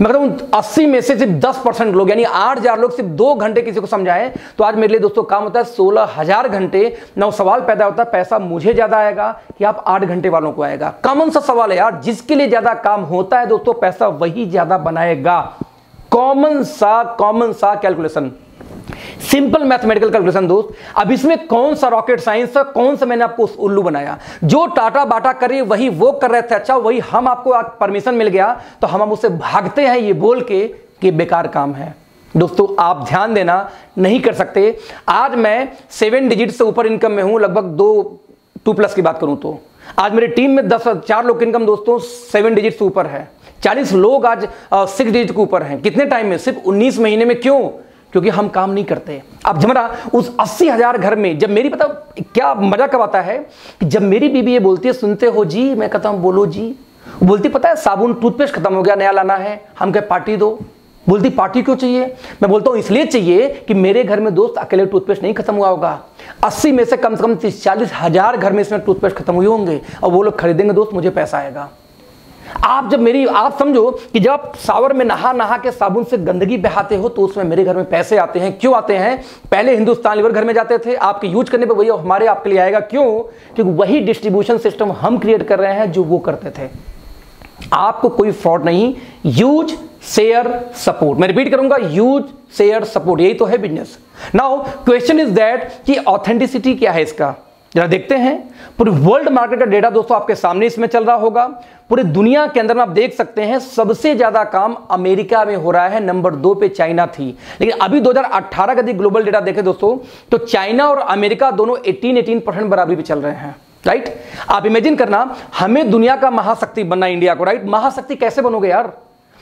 [SPEAKER 1] मैं कहता हूँ, अस्सी में से सिर्फ़ दस परसेंट लोग, यानी आठ हज़ार लोग सिर्फ़ दो घंटे किसी को समझाएँ तो आज मेरे लिए दोस्तों काम होता है सोलह हज़ार घंटे। नौ सवाल पैदा होता है, पैसा मुझे ज़्यादा आएगा कि आप आठ घंटे वालों को आएगा। कॉमन सा सवाल है यार, जिसके लिए ज़्यादा काम होता है दोस्तों, पैसा वही ज़्यादा बनाएगा। कॉमन सा कॉमन सा कैलकुलेशन सिंपल मैथमेटिकल कैलकुलेशन दोस्त। अब इसमें कौन सा रॉकेट साइंस है कौन सा मैंने आपको उल्लू बनाया? जो टाटा बाटा करे, वही वो कर रहे थे। अच्छा वही हम आपको परमिशन मिल गया तो हम हम उससे भागते हैं ये बोल के कि बेकार काम है। दोस्तों, आप ध्यान देना, नहीं कर सकते। आज मैं सेवन डिजिट से ऊपर इनकम में हूँ, लगभग दो टू प्लस की बात करूँ तो। आज मेरी टीम में दस, चार लोग इनकम दोस्तों सेवन डिजिट से ऊपर है। चालीस लोग आज सिक्स डिजिट के ऊपर हैं। कितने टाइम में? सिर्फ़ उन्नीस महीने में क्यों? क्योंकि हम काम नहीं करते। अब जमरा, उस अस्सी हज़ार घर में, जब मेरी पता, क्या मज़ा कब आता है कि जब मेरी बीबी ये बोलती है, सुनते हो जी, मैं कहता हूँ, बोलो जी। बोलती, पता है, साबुन टूथपेस्ट खत्म हो गया, नया लाना है। हम कह, पार्टी दो। बोलती, पार्टी क्यों चाहिए? मैं बोलता हूँ, इसलिए चाहिए कि मेरे घर में दोस्त अकेले टूथपेस्ट नहीं खत्म हुआ होगा। अस्सी में से कम से कम तीस चालीस हज़ार घर में इसमें टूथपेस्ट खत्म हुए होंगे और वो लोग खरीदेंगे, दोस्त, मुझे पैसा आएगा। आप जब मेरी, आप समझो कि जब आप सावर में नहा नहा के साबुन से गंदगी बहाते हो तो उसमें मेरे घर में पैसे आते हैं। क्यों आते हैं? पहले हिंदुस्तान लिवर घर में जाते थे, आपके यूज़ करने पर वही हमारे आपके लिए आएगा। क्यों? क्योंकि वही डिस्ट्रीब्यूशन सिस्टम हम क्रिएट कर रहे हैं जो वो करते थे। आपको कोई फ्रॉड नहीं। यूज़ शेयर सपोर्ट मैं रिपीट करूँगा यूज़ शेयर सपोर्ट यही तो है business now question is that कि ऑथेंटिसिटी क्या है इसका? जरा देखते हैं। पूरे वर्ल्ड मार्केट का डेटा दोस्तों आपके सामने इसमें चल रहा होगा। पूरे दुनिया के अंदर में आप देख सकते हैं, सबसे ज़्यादा काम अमेरिका में हो रहा है, नंबर दो पे चाइना थी। लेकिन अभी 2018 का यदि ग्लोबल डेटा देखें दोस्तों तो चाइना और अमेरिका दोनों 18 18 परसेंट बराबरी पे चल रहे हैं राइट आप इमेजिन करना, हमें दुनिया का महाशक्ति बनना इंडिया को राइट महाशक्ति कैसे बनोगे यार?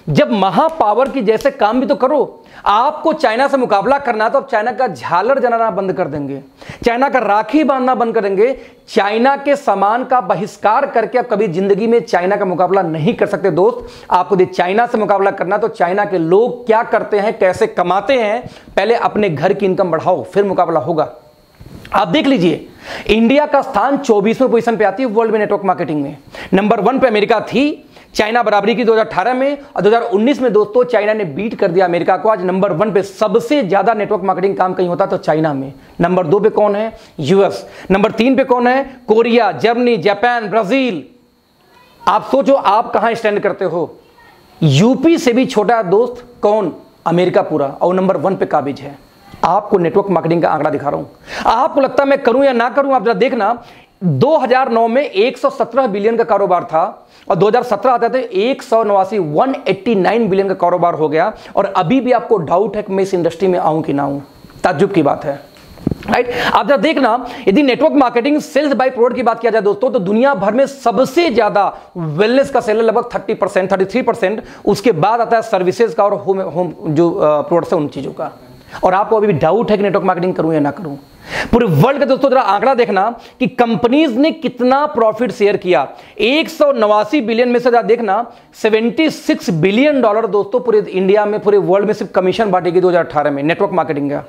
[SPEAKER 1] जब महापावर की जैसे काम भी तो करो, आपको चाइना से मुकाबला करना तो आप चाइना का झालर जलाना बंद कर देंगे, चाइना का राखी बांधना बंद कर देंगे, चाइना के सामान का बहिष्कार करके आप कभी ज़िंदगी में चाइना का मुकाबला नहीं कर सकते दोस्त। आपको यदि चाइना से मुकाबला करना तो चाइना के लोग क्या करते हैं, कैसे कमाते हैं, पहले अपने घर की इनकम बढ़ाओ, फिर मुकाबला होगा। आप देख लीजिए, इंडिया का स्थान चौबीसवें पोजीशन पे आती है वर्ल्ड में नेटवर्क मार्केटिंग में। नंबर वन पे अमेरिका थी चाइना बराबरी की 2018 में और 2019 में दोस्तों चाइना ने बीट कर दिया अमेरिका को। आज नंबर वन पे सबसे ज़्यादा नेटवर्क मार्केटिंग काम कहीं होता तो चाइना में। नंबर दो पे कौन है? यूएस। नंबर तीन पे कौन है? Korea, Germany, Japan, Brazil. आप सोचो, आप कहाँ स्टैंड करते हो? यूपी से भी छोटा दोस्त कौन? अमेरिका पूरा। और नंबर वन पे काबिज है। आपको नेटवर्क मार्केटिंग का आंकड़ा दिखा रहा हूँ। आपको लगता है मैं करूँ या ना करूँ? आप जरा देखना। 2009 में 117 बिलियन का कारोबार था। और 2017 आते थे एक सौ नवासी वन बिलियन का कारोबार हो गया और अभी भी आपको डाउट है कि मैं इस इंडस्ट्री में आऊँ कि ना आऊँ। ताजुब की बात है। राइट आप जरा देखना, यदि network marketing sales by product की बात किया जाए दोस्तों तो दुनिया भर में सबसे ज़्यादा वेलनेस का सेल लगभग 30 परसेंट, थर्टी परसेंट, उसके बाद आता है सर्विसेज़ का और होम होम जो प्रोडक्ट्स है उन चीज़ों का। और आपको अभी भी डाउट है कि नेटवर्क मार्केटिंग करूँ या ना करूँ। पूरे वर्ल्ड का दोस्तों जरा आंकड़ा देखना कि कंपनीज़ ने कितना प्रॉफिट शेयर किया। एक सौ नवासी बिलियन में से जरा देखना 76 बिलियन डॉलर दोस्तों पूरे इंडिया में, पूरे वर्ल्ड में सिर्फ़ कमीशन बांटेगी 2018 में नेटवर्क मार्केटिंग का।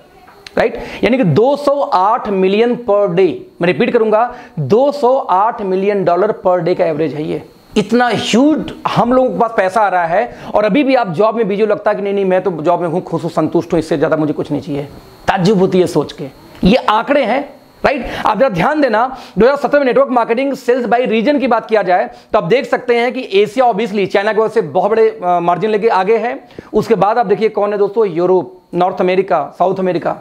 [SPEAKER 1] राइट यानी कि 208 मिलियन पर डे मैं रिपीट करूँगा 208 मिलियन डॉलर पर डे का एवरेज है ये। इतना ह्यूज हम लोगों के पास पैसा आ रहा है और अभी भी आप जॉब में बिज़ी लगता है कि नहीं नहीं, मैं तो जॉब में हूँ, खुश हूँ, संतुष्ट हूँ, इससे ज़्यादा मुझे कुछ नहीं चाहिए। ताजुब होती है सोच के। ये आंकड़े हैं राइट आप जरा ध्यान देना 2017 में network marketing sales by region की बात किया जाए तो आप देख सकते हैं कि एशिया ऑब्वियसली चाइना की वजह से बहुत बड़े मार्जिन लेके आगे है। उसके बाद आप देखिए कौन है दोस्तों? Europe North America South America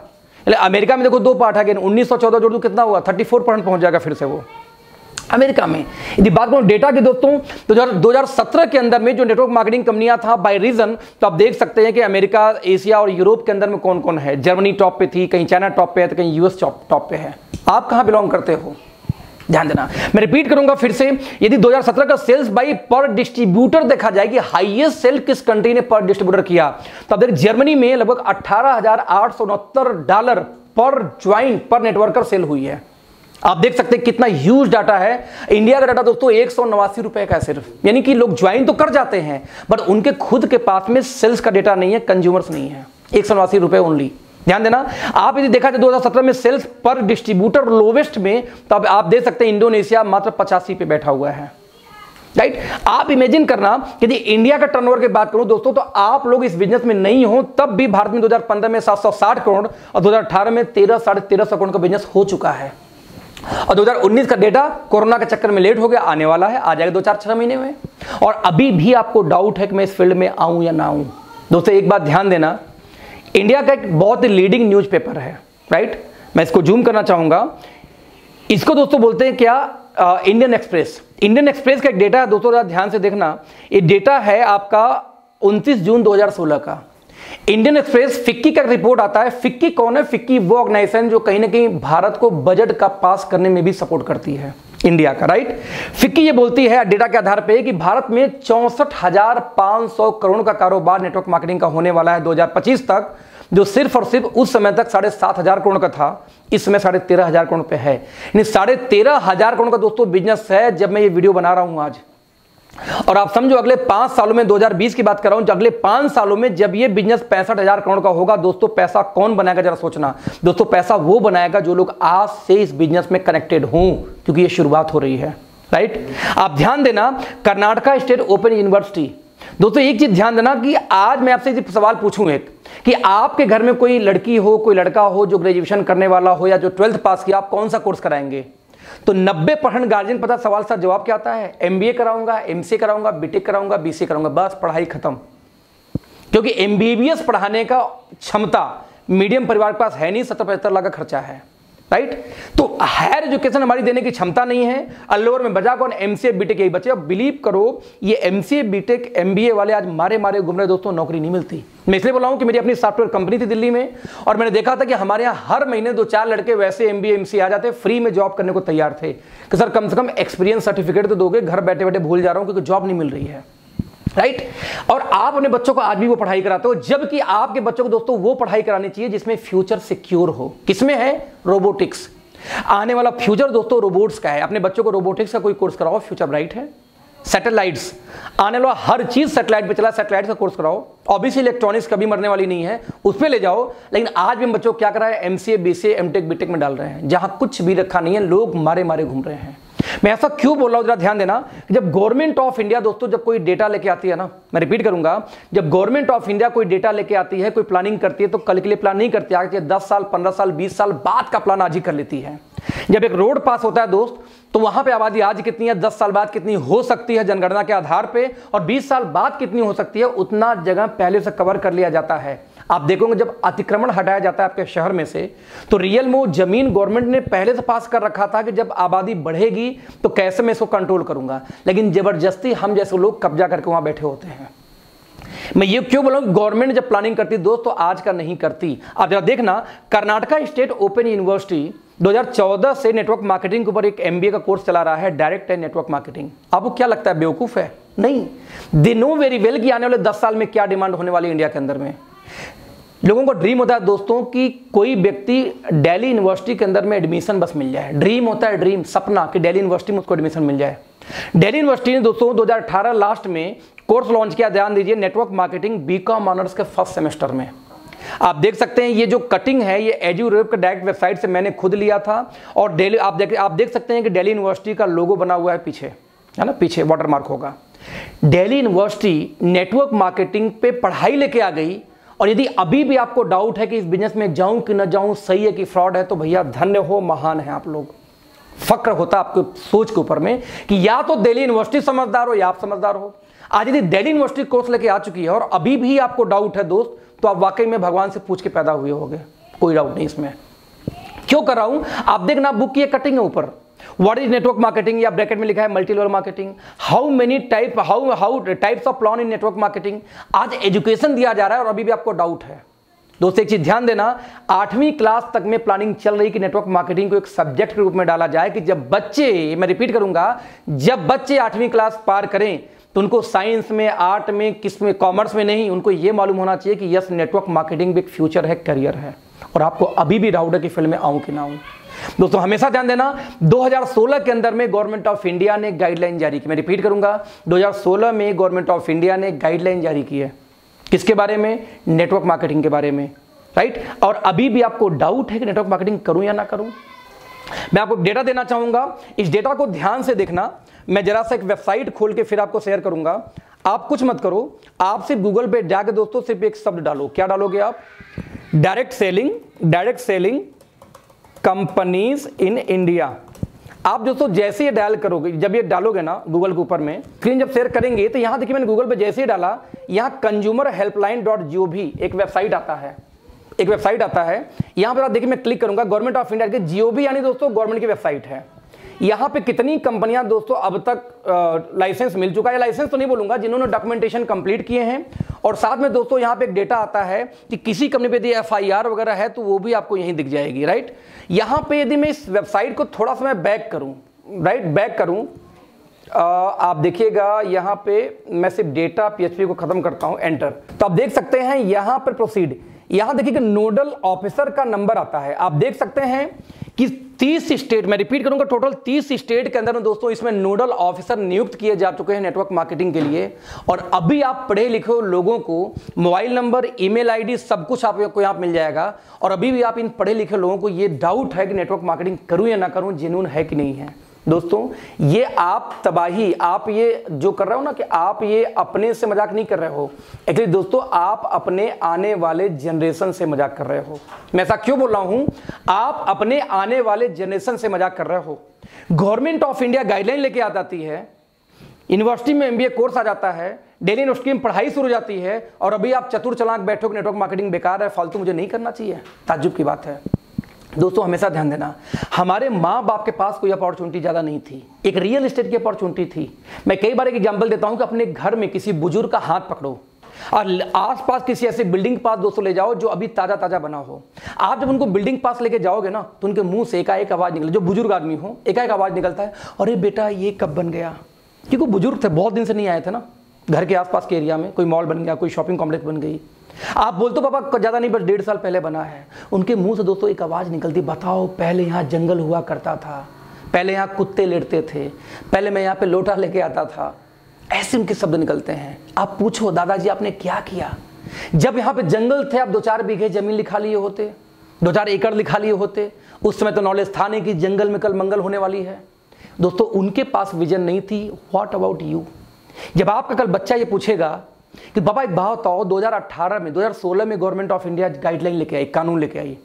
[SPEAKER 1] America में देखो दो पार्ट है उन्नीस सौ चौदह जोड़ दो, कितना हुआ? थर्टी फोर परसेंट पहुँच जाएगा फिर से वो। अमेरिका में। यदि बात करूँ डेटा की दोस्तों तो दो हज़ार सत्रह के अंदर में जो नेटवर्क मार्केटिंग कंपनियाँ था बाय रीजन तो आप देख सकते हैं कि अमेरिका, एशिया और यूरोप के अंदर में कौन कौन है? जर्मनी टॉप पे थी, कहीं चाइना टॉप पे है तो कहीं यूएस टॉप पे है। आप कहाँ बिलोंग करते हो? ध्यान देना। मैं रिपीट करूँगा फिर से, यदि 2017 का सेल्स बाई पर डिस्ट्रीब्यूटर देखा जाए कि हाईएस्ट सेल किस कंट्री ने पर डिस्ट्रीब्यूटर किया तो अब देख, जर्मनी में लगभग अठारह डॉलर पर ज्वाइंट पर नेटवर्कर सेल हुई है। आप देख सकते हैं कितना ह्यूज डाटा है। इंडिया का डाटा दोस्तों, एक सौ नवासी रुपए का है सिर्फ़। यानी कि लोग ज्वाइन तो कर जाते हैं बट उनके खुद के पास में सेल्स का डेटा नहीं है कंज्यूमर्स नहीं है। एक सौ नवासी रुपए ओनली ध्यान देना, आप यदि देखा जाए 2017 में सेल्स पर डिस्ट्रीब्यूटर लोवेस्ट में तो अब आप देख सकते हैं इंडोनेशिया मात्र पचासी पे बैठा हुआ है। राइट आप इमेजिन करना यदि इंडिया का टर्नओवर की बात करूँ, दोस्तों तो आप लोग इस बिज़नेस में नहीं हो, तब भी भारत में 2015 में 760 करोड़ और 2018 में तेरह साढ़े तेरह सौ करोड़ का बिज़नेस हो चुका है। और 2019 का डेटा कोरोना के चक्कर में लेट हो गया, आने वाला है, आ जाएगा दो चार छह महीने में। और अभी भी आपको डाउट है कि मैं इस फ़ील्ड में आऊँ या ना आऊँ। दोस्तों, एक बात ध्यान देना इंडिया का एक बहुत ही लीडिंग न्यूज़पेपर है राइट मैं इसको जूम करना चाहूँगा। इसको दोस्तों बोलते हैं क्या इंडियन एक्सप्रेस इंडियन एक्सप्रेस का एक डेटा है, दोस्तों ध्यान से देखना। ये डेटा है आपका 29 जून 2016 का। इंडियन एक्सप्रेस फिक्की का रिपोर्ट आता है। फिक्की कौन है? फिक्की वो ऑर्गेनाइजेशन जो कहीं ना कहीं भारत को बजट का पास करने में भी सपोर्ट करती है। इंडिया का राइट फिक्की ये बोलती है डेटा के आधार पे कि भारत में चौसठ करोड़ का कारोबार नेटवर्क मार्केटिंग का होने वाला है 2025 तक, जो सिर्फ़ और सिर्फ़ उस समय तक साढ़े सात हज़ार करोड़ का था। इस समय साढ़े तेरह हज़ार करोड़ पे है। साढ़े तेरह हज़ार करोड़ का दोस्तों बिज़नेस है, जब मैं ये वीडियो बना रहा हूँ आज। और आप समझो, अगले पाँच सालों में 2020 की बात कर रहा हूँ अगले पाँच सालों में जब ये बिज़नेस पैंसठ हज़ार करोड़ का होगा, दोस्तों, पैसा कौन बनाएगा, जरा सोचना। दोस्तों, पैसा वो बनाएगा जो लोग आज से इस बिज़नेस में कनेक्टेड हों, क्योंकि ये शुरुआत हो रही है राइट आप ध्यान देना, कर्नाटका स्टेट ओपन यूनिवर्सिटी दोस्तों, एक चीज़ ध्यान देना कि आज मैं आपसे सवाल पूछूँ एक, कि आपके घर में कोई लड़की हो, कोई लड़का हो, जो ग्रेजुएशन करने वाला हो या जो ट्वेल्थ पास किया, आप कौन सा कोर्स कराएँगे? तो 90 परसेंट गार्जियन पता सवाल सा जवाब क्या आता है? एमबीए कराऊँगा एमसीए कराऊँगा बीटेक कराऊँगा बीसीए कराऊँगा, बस पढ़ाई खत्म। क्योंकि एमबीबीएस पढ़ाने का क्षमता मीडियम परिवार के पास है नहीं, सत्तर पचहत्तर लाख का खर्चा है। राइट? तो हायर एजुकेशन हमारी देने की क्षमता नहीं है। अल्लोवर में बजा कौन? एमसीए बीटेक यही बचे अब बिलीव करो, ये एमसीए बीटेक एमबीए वाले आज मारे मारे घूम रहे दोस्तों, नौकरी नहीं मिलती। मैं इसलिए बोला हूँ कि मेरी अपनी सॉफ्टवेयर कंपनी थी दिल्ली में, और मैंने देखा था कि हमारे यहाँ हर महीने दो चार लड़के वैसे एमबीए एमसीए आ जाते फ्री में जॉब करने को तैयार थे। कि सर, कम से कम एक्सपीरियंस सर्टिफिकेट तो दोगे, घर बैठे बैठे भूल जा रहा हूँ क्योंकि जॉब नहीं मिल रही है। राइट? और आप अपने बच्चों को आज भी वो पढ़ाई कराते हो, जबकि आपके बच्चों को दोस्तों वो पढ़ाई करानी चाहिए जिसमें फ्यूचर सिक्योर हो। किसमें है? रोबोटिक्स। आने वाला फ्यूचर दोस्तों रोबोट्स का है। अपने बच्चों को रोबोटिक्स का कोई कोर्स कराओ, फ्यूचर ब्राइट है। सैटेलाइट्स। आने वाला हर चीज़ सैटेलाइट पे चला, सैटेलाइट का कोर्स कराओ। ऑब्वियसली इलेक्ट्रॉनिक्स कभी मरने वाली नहीं है, उस पर ले जाओ। लेकिन आज भी बच्चों को क्या करा है? एमसीए बीसीए एमटेक बीटेक में डाल रहे हैं, जहाँ कुछ भी रखा नहीं है, लोग मारे मारे घूम रहे हैं। मैं ऐसा क्यों बोल रहा हूँ? जरा ध्यान देना जब गवर्नमेंट ऑफ़ इंडिया दोस्तों, जब कोई डेटा लेके आती है ना, मैं रिपीट करूँगा, जब गवर्नमेंट ऑफ़ इंडिया कोई डेटा लेके आती है, कोई प्लानिंग करती है तो कल के लिए प्लान नहीं करती, आगे दस साल, पंद्रह साल, बीस साल बाद का प्लान आज ही कर लेती है। जब एक रोड पास होता है दोस्त तो वहाँ पे आबादी आज कितनी है, दस साल बाद कितनी हो सकती है जनगणना के आधार पे, और बीस साल बाद कितनी हो सकती है, उतना जगह पहले से कवर कर लिया जाता है। आप देखोगे जब अतिक्रमण हटाया जाता है आपके शहर में से तो रियल में ज़मीन गवर्नमेंट ने पहले से पास कर रखा था कि जब आबादी बढ़ेगी तो कैसे मैं इसको कंट्रोल करूँगा? लेकिन ज़बरदस्ती हम जैसे लोग कब्जा करके वहाँ बैठे होते हैं। मैं ये क्यों बोला गवर्नमेंट जब प्लानिंग करती, दोस्त तो आज का नहीं करती। आप जरा देखना, कर्नाटका स्टेट ओपन यूनिवर्सिटी 2014 से नेटवर्क मार्केटिंग के ऊपर एक एमबीए का कोर्स चला रहा है डायरेक्ट एंड नेटवर्क मार्केटिंग आपको क्या लगता है, बेवकूफ़ है? नहीं। दे नो वेरी वेल कि आने वाले 10 साल में क्या डिमांड होने वाली इंडिया के अंदर में। लोगों को ड्रीम होता है दोस्तों कि कोई व्यक्ति दिल्ली यूनिवर्सिटी के अंदर में एडमिशन बस मिल जाए। ड्रीम होता है ड्रीम सपना कि दिल्ली यूनिवर्सिटी में उसको एडमिशन मिल जाए। दिल्ली यूनिवर्सिटी ने दोस्तों 2018 लास्ट में कोर्स लॉन्च किया। ध्यान दीजिए नेटवर्क मार्केटिंग बीकॉम ऑनर्स के फ़र्स्ट सेमेस्टर में। आप देख सकते हैं, ये जो कटिंग है, ये एजू रेप के डायरेक्ट वेबसाइट से मैंने खुद लिया था और डेली आप देख आप देख सकते हैं कि दिल्ली यूनिवर्सिटी का लोगो बना हुआ है पीछे, है ना? पीछे वाटरमार्क होगा। दिल्ली यूनिवर्सिटी नेटवर्क मार्केटिंग पे पढ़ाई लेके आ गई। और यदि अभी भी आपको डाउट है कि इस बिज़नेस में जाऊँ कि न जाऊँ, सही है कि फ्रॉड है तो भैया धन्य हो, महान है आप लोग। फक्र होता आपके सोच के ऊपर में कि या तो दिल्ली यूनिवर्सिटी समझदार हो या आप समझदार हो। आज यदि दिल्ली यूनिवर्सिटी कोर्स लेके आ चुकी है और अभी भी आपको डाउट है दोस्त तो आप वाकई में भगवान से पूछ के पैदा हुए होगे। कोई डाउट नहीं इसमें। क्यों कर रहा हूँ? आप देखना बुक की कटिंग है ऊपर। व्हाट इज़ नेटवर्क मार्केटिंग या ब्रैकेट में लिखा है multi level marketing how many type how how types of plan in network marketing आज एजुकेशन दिया जा रहा है और अभी भी आपको डाउट है। दोस्तों, एक चीज़ ध्यान देना, आठवीं क्लास तक में प्लानिंग चल रही कि नेटवर्क मार्केटिंग को एक सब्जेक्ट के रूप में डाला जाए कि जब बच्चे, मैं रिपीट करूँगा, जब बच्चे आठवीं क्लास पार करें तो उनको साइंस में आर्ट में, किसमें कॉमर्स में नहीं, उनको यह मालूम होना चाहिए कि यस नेटवर्क मार्केटिंग भी एक फ्यूचर है करियर है। और आपको अभी भी डाउट है कि फ़ील्ड में आऊँ कि ना आऊँ। दोस्तों, हमेशा ध्यान देना 2016 के अंदर में गवर्नमेंट ऑफ़ इंडिया ने गाइडलाइन जारी की। मैं रिपीट करूँगा 2016 में गवर्नमेंट ऑफ़ इंडिया ने गाइडलाइन जारी की है। किसके बारे में? नेटवर्क मार्केटिंग के बारे में राइट और अभी भी आपको डाउट है कि नेटवर्क मार्केटिंग करूँ या ना करूँ? मैं आपको डेटा देना चाहूँगा, इस डेटा को ध्यान से देखना। मैं जरा सा एक वेबसाइट खोल के फिर आपको शेयर करूँगा। आप कुछ मत करो, आप सिर्फ़ गूगल पे जाके दोस्तों सिर्फ़ एक शब्द डालो। क्या डालोगे आप? Direct selling direct selling companies in India. आप दोस्तों जैसे ही डायल करोगे, जब ये डालोगे ना गूगल के ऊपर में स्क्रीन जब शेयर करेंगे तो यहाँ देखिए मैंने गूगल पे जैसे ही डाला, यहाँ कंज्यूमर हेल्पलाइन डॉट भी एक वेबसाइट आता है। एक वेबसाइट आता है। यहाँ पर आप देखिए मैं क्लिक करूँगा गवर्नमेंट ऑफ़ इंडिया के भी यानी दोस्तों गवर्नमेंट की वेबसाइट है। यहाँ पे कितनी कंपनियाँ दोस्तों अब तक लाइसेंस मिल चुका है? लाइसेंस तो नहीं बोलूँगा, जिन्होंने डॉक्यूमेंटेशन कंप्लीट किए हैं। और साथ में दोस्तों यहाँ पे एक डेटा आता है कि किसी कंपनी पे यदि एफ़ वगैरह है तो वो भी आपको यहीं दिख जाएगी राइट यहाँ पे यदि मैं इस वेबसाइट को थोड़ा सा मैं बैक करूँ राइट बैक करूँ आप देखिएगा, यहाँ पे मैं सिर्फ़ डेटा पीएचपी को खत्म करता हूँ एंटर तो आप देख सकते हैं, यहाँ पर प्रोसीड यहाँ देखिए कि नोडल ऑफिसर का नंबर आता है। आप देख सकते हैं कि 30 स्टेट, मैं रिपीट करूँगा, टोटल 30 स्टेट के अंदर में दोस्तों इसमें नोडल ऑफिसर नियुक्त किए जा चुके हैं नेटवर्क मार्केटिंग के लिए। और अभी आप पढ़े लिखे लोगों को, मोबाइल नंबर, ईमेल आईडी सब कुछ आपको यहाँ मिल जाएगा। और अभी भी आप इन पढ़े लिखे लोगों को ये डाउट है कि नेटवर्क मार्केटिंग करूँ या ना करूँ जिनून है कि नहीं है। दोस्तों, ये आप तबाही, आप ये जो कर रहे हो ना कि आप ये अपने से मज़ाक नहीं कर रहे हो। एक्चुअली दोस्तों, आप अपने आने वाले जनरेशन से मज़ाक कर रहे हो। मैं ऐसा क्यों बोल रहा हूँ? आप अपने आने वाले जनरेशन से मज़ाक कर रहे हो। गवर्नमेंट ऑफ़ इंडिया गाइडलाइन लेके आ जाती है। यूनिवर्सिटी में एमबीए कोर्स आ जाता है। डेली यूनिवर्सिटी में पढ़ाई शुरू हो जाती है। और अभी आप चतुर चलाक बैठो नेटवर्क मार्केटिंग बेकार है, फालतू मुझे नहीं करना चाहिए। ताजुब की बात है। दोस्तों, हमेशा ध्यान देना, हमारे माँ बाप के पास कोई अपॉर्चुनिटी ज़्यादा नहीं थी। एक रियल एस्टेट की अपॉर्चुनिटी थी। मैं कई बार एक एग्ज़ाम्पल देता हूँ कि अपने घर में किसी बुज़ुर्ग का हाथ पकड़ो और आसपास किसी ऐसे बिल्डिंग पास दोस्तों ले जाओ जो अभी ताज़ा ताज़ा बना हो। आप जब उनको बिल्डिंग पास लेके जाओगे ना तो उनके मुँह से एकाएक आवाज़ निकले, जो बुज़ुर्ग आदमी हो, एकाएक आवाज़ निकलता है, अरे बेटा, ये कब बन गया? क्योंकि बुज़ुर्ग थे, बहुत दिन से नहीं आए थे ना। घर के आसपास के एरिया में कोई मॉल बन गया, कोई शॉपिंग कॉम्प्लेक्स बन गई। आप बोलते तो पापा, ज़्यादा नहीं, बस डेढ़ साल पहले बना है। उनके मुँह से दोस्तों एक आवाज़ निकलती, बताओ, पहले यहाँ जंगल हुआ करता था। पहले यहाँ कुत्ते लेटते थे। पहले मैं यहाँ पे लोटा लेके आता था। ऐसे उनके शब्द निकलते हैं। आप पूछो, दादाजी, आपने क्या किया? जब यहाँ पे जंगल थे, आप दो चार बीघे ज़मीन लिखा लिए होते, दो चार एकड़ लिखा लिए होते, उस समय तो नॉलेज था नहीं कि जंगल में कल मंगल होने वाली है। दोस्तों, उनके पास विजन नहीं थी। व्हाट अबाउट यू जब आपका कल बच्चा ये पूछेगा कि बाबा एक बात बताओ 2018 में 2016 में गवर्नमेंट ऑफ़ इंडिया गाइडलाइन लेके आई, कानून लेके आई।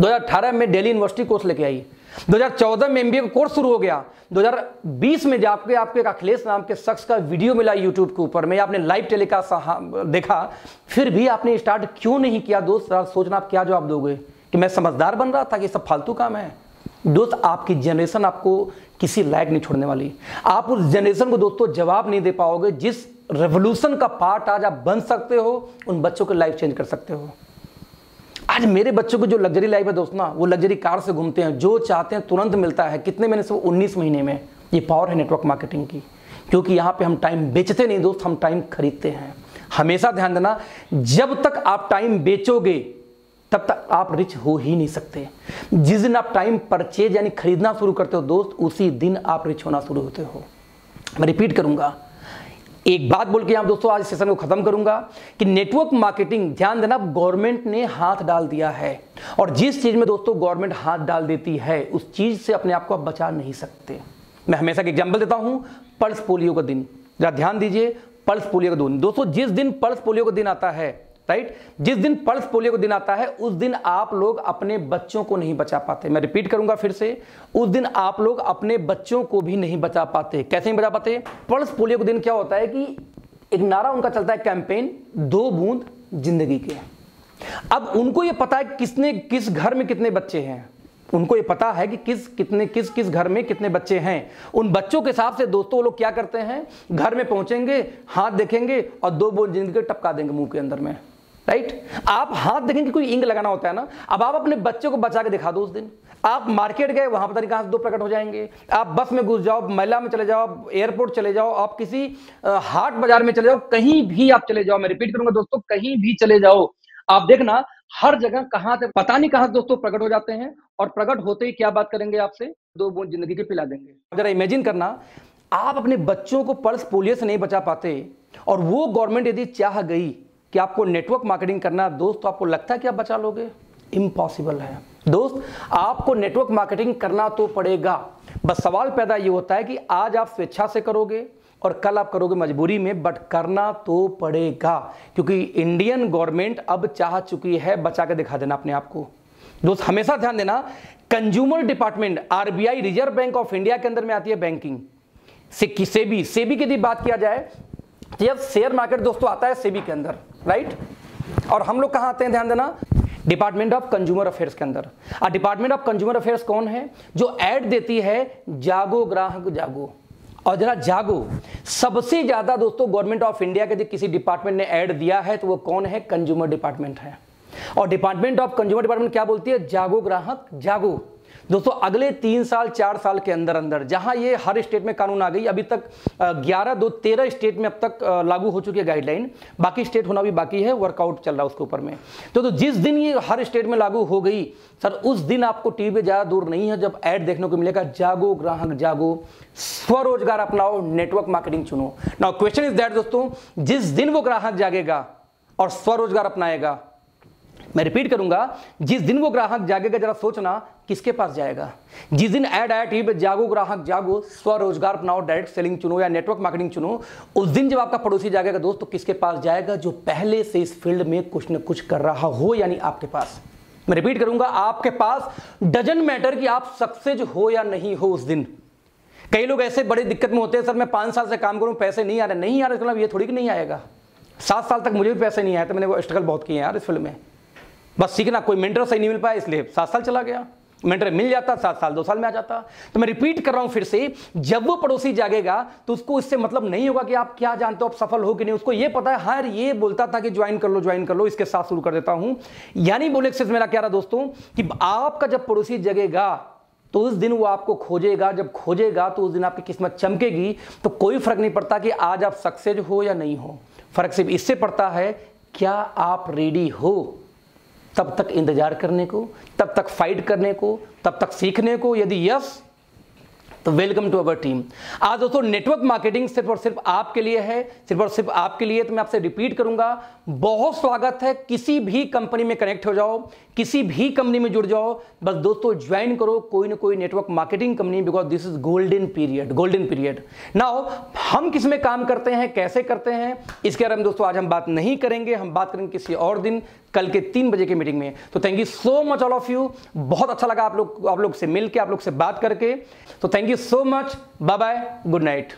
[SPEAKER 1] 2018 में दिल्ली यूनिवर्सिटी कोर्स लेके आई। 2014 में एमबीए कोर्स शुरू हो गया। 2020 में जाके आपके अखिलेश नाम के शख्स का वीडियो मिला यूट्यूब के ऊपर, में आपने लाइव टेलीकास्ट देखा, फिर भी आपने स्टार्ट क्यों नहीं किया दोस्त? सोचना आप क्या जवाब दोगे? कि मैं समझदार बन रहा था कि सब फालतू काम है? दोस्त, आपकी जनरेशन आपको किसी लायक नहीं छोड़ने वाली। आप उस जनरेशन को दोस्तों जवाब नहीं दे पाओगे, जिस रेवोल्यूशन का पार्ट आज आप बन सकते हो, उन बच्चों की लाइफ चेंज कर सकते हो। आज मेरे बच्चों को जो लग्जरी लाइफ है दोस्त ना, वो लग्जरी कार से घूमते हैं, जो चाहते हैं तुरंत मिलता है। कितने महीने से वो उन्नीस महीने में, ये पावर है नेटवर्क मार्केटिंग की। क्योंकि यहाँ पे हम टाइम बेचते नहीं दोस्त, हम टाइम खरीदते हैं। हमेशा ध्यान देना, जब तक आप टाइम बेचोगे तब तक आप रिच हो ही नहीं सकते। जिस दिन आप टाइम परचेज यानी खरीदना शुरू करते हो दोस्त, उसी दिन आप रिच होना शुरू होते हो। मैं रिपीट करूँगा। एक बात बोल के यहाँ दोस्तों आज सेशन को खत्म करूँगा कि नेटवर्क मार्केटिंग ध्यान देना गवर्नमेंट ने हाथ डाल दिया है। और जिस चीज़ में दोस्तों गवर्नमेंट हाथ डाल देती है, उस चीज़ से अपने आप को आप बचा नहीं सकते। मैं हमेशा एक एग्ज़ाम्पल देता हूँ, पल्स पोलियो का दिन। जरा ध्यान दीजिए, पल्स पोलियो का दिन। दोस्तों, जिस दिन पल्स पोलियो का दिन आता है राइट जिस दिन पल्स पोलियो का दिन आता है, उस दिन आप लोग अपने बच्चों को नहीं बचा पाते। मैं रिपीट करूँगा फिर से। उस दिन आप लोग अपने बच्चों को भी नहीं बचा पाते। कैसे नहीं बचा पाते? पल्स पोलियो का दिन क्या होता है कि एक नारा उनका चलता है कैंपेन दो बूंद ज़िंदगी के। अब उनको यह पता है किसने किस घर में कितने बच्चे हैं। उनको ये पता है कि किस, कितने, किस किस घर में कितने बच्चे हैं। उन बच्चों के हिसाब से दोस्तों लोग क्या करते हैं? घर में पहुँचेंगे, हाथ देखेंगे और दो बूंद ज़िंदगी टपका देंगे मुँह के अंदर में। राइट आप हाथ देखेंगे कोई इंक लगाना होता है ना, अब आप अपने बच्चे को बचा के दिखा दो उस दिन। आप मार्केट गए, वहाँ पता नहीं कहाँ से दो प्रकट हो जाएँगे। आप बस में घुस जाओ महिला में चले जाओ एयरपोर्ट चले जाओ, आप किसी हाट बाज़ार में चले जाओ, कहीं भी आप चले जाओ। मैं रिपीट करूँगा दोस्तों, कहीं भी चले जाओ। आप देखना, हर जगह कहाँ से, पता नहीं कहाँ दोस्तों प्रकट हो जाते हैं, और प्रकट होते ही क्या बात करेंगे आपसे? दो बूंद ज़िंदगी के पिला देंगे। जरा इमेजिन करना, आप अपने बच्चों को पल्स पोलियो से नहीं बचा पाते, और वो गवर्नमेंट यदि चाह गई कि आपको नेटवर्क मार्केटिंग करना दोस्त तो आपको लगता है कि आप बचा लोगे? इम्पॉसिबल है। दोस्त, आपको नेटवर्क मार्केटिंग करना तो पड़ेगा। बस सवाल पैदा ये होता है कि आज आप स्वेच्छा से करोगे और कल आप करोगे मजबूरी में बट करना तो पड़ेगा। क्योंकि इंडियन गवर्नमेंट अब चाह चुकी है, बचा के दिखा देना अपने आप को। दोस्त, हमेशा ध्यान देना consumer department RBI reserve bank of India के अंदर में आती है बैंकिंग सेबी सेबी की बात किया जाए जब शेयर मार्केट दोस्तों आता है सेबी के अंदर राइट और हम लोग कहाँ आते हैं? ध्यान देना। डिपार्टमेंट ऑफ़ कंज्यूमर अफेयर्स के अंदर। और डिपार्टमेंट ऑफ़ कंज्यूमर अफेयर्स कौन है? जो एड देती है, जागो ग्राहक, जागो। और जरा जागो। सबसे ज़्यादा दोस्तों गवर्नमेंट ऑफ़ इंडिया के जो किसी डिपार्टमेंट ने ऐड दिया है तो वो कौन है? कंज्यूमर डिपार्टमेंट है। और डिपार्टमेंट ऑफ़ कंज्यूमर डिपार्टमेंट क्या बोलती है? जागो ग्राहक, जागो। दोस्तों अगले तीन साल चार साल के अंदर अंदर जहाँ ये हर स्टेट में कानून आ गई अभी तक ग्यारह दो तेरह स्टेट में अब तक लागू हो चुकी है गाइडलाइन बाकी स्टेट होना भी बाकी है वर्कआउट चल रहा है उसके ऊपर में। तो, तो जिस दिन ये हर स्टेट में लागू हो गई सर उस दिन आपको टीवी पे ज़्यादा दूर नहीं है जब ऐड देखने को मिलेगा जागो ग्राहक जागो स्वरोजगार अपनाओ नेटवर्क मार्केटिंग चुनो। नाउ क्वेश्चन इज़ दैट दोस्तों जिस दिन वो ग्राहक जागेगा और स्वरोजगार अपनाएगा मैं रिपीट करूँगा जिस दिन वो ग्राहक जागेगा जरा सोचना किसके पास जाएगा? जिस दिन ऐड आया टीवी पे, जागो ग्राहक, जागो, स्वरोजगार अपनाओ डायरेक्ट सेलिंग चुनो या नेटवर्क मार्केटिंग चुनो, उस दिन जब आपका पड़ोसी जागेगा, दोस्त तो किसके पास जाएगा? जो पहले से इस फ़ील्ड में कुछ ना कुछ कर रहा हो, यानी आपके पास। मैं रिपीट करूँगा, आपके पास डजन मैटर कि आप सक्सेस हो या नहीं हो उस दिन। कई लोग ऐसे बड़ी दिक्कत में होते हैं, सर, मैं पाँच साल से काम करूँ, पैसे नहीं आ रहे नहीं आ रहे मतलब ये थोड़ी कि नहीं आएगा। सात साल तक मुझे भी पैसे नहीं आए तो मैंने वो स्ट्रगल बहुत किए यार इस फ़ील्ड में। बस सीखना, कोई मेंटर सही नहीं मिल पाया, इसलिए सात साल चला गया। मेंटर मिल जाता, सात साल, दो साल में आ जाता। तो मैं रिपीट कर रहा हूँ फिर से, जब वो पड़ोसी जागेगा तो उसको इससे मतलब नहीं होगा कि आप क्या जानते हो, आप सफल हो कि नहीं, उसको ये पता है हाँ ये बोलता था कि ज्वाइन कर लो ज्वाइन कर लो, इसके साथ शुरू कर देता हूँ। यानी बोले सिर्फ़ मेरा क्या रहा दोस्तों, कि आपका जब पड़ोसी जगेगा तो उस दिन वो आपको खोजेगा, जब खोजेगा तो उस दिन आपकी किस्मत चमकेगी तो कोई फ़र्क नहीं पड़ता कि आज आप सक्सेस हो या नहीं हो। फ़र्क सिर्फ़ इससे पड़ता है, क्या आप रेडी हो? तब तक इंतज़ार करने को, तब तक फाइट करने को, तब तक सीखने को यदि यस तो वेलकम टू अवर टीम आज दोस्तों नेटवर्क मार्केटिंग सिर्फ़ और सिर्फ़ आपके लिए है, सिर्फ़ और सिर्फ़ आपके लिए तो मैं आपसे रिपीट करूँगा, बहुत स्वागत है किसी भी कंपनी में कनेक्ट हो जाओ, किसी भी कंपनी में जुड़ जाओ, बस दोस्तों ज्वाइन करो कोई ना कोई network marketing company because this is golden period golden period now हम किसमें काम करते हैं, कैसे करते हैं, इसके बारे में दोस्तों आज हम बात नहीं करेंगे, हम बात करेंगे किसी और दिन कल के तीन बजे की मीटिंग में। तो thank you so much all of you बहुत अच्छा लगा आप लोग आप लोग से मिलकर आप लोग से बात करके। तो thank you so much bye bye good night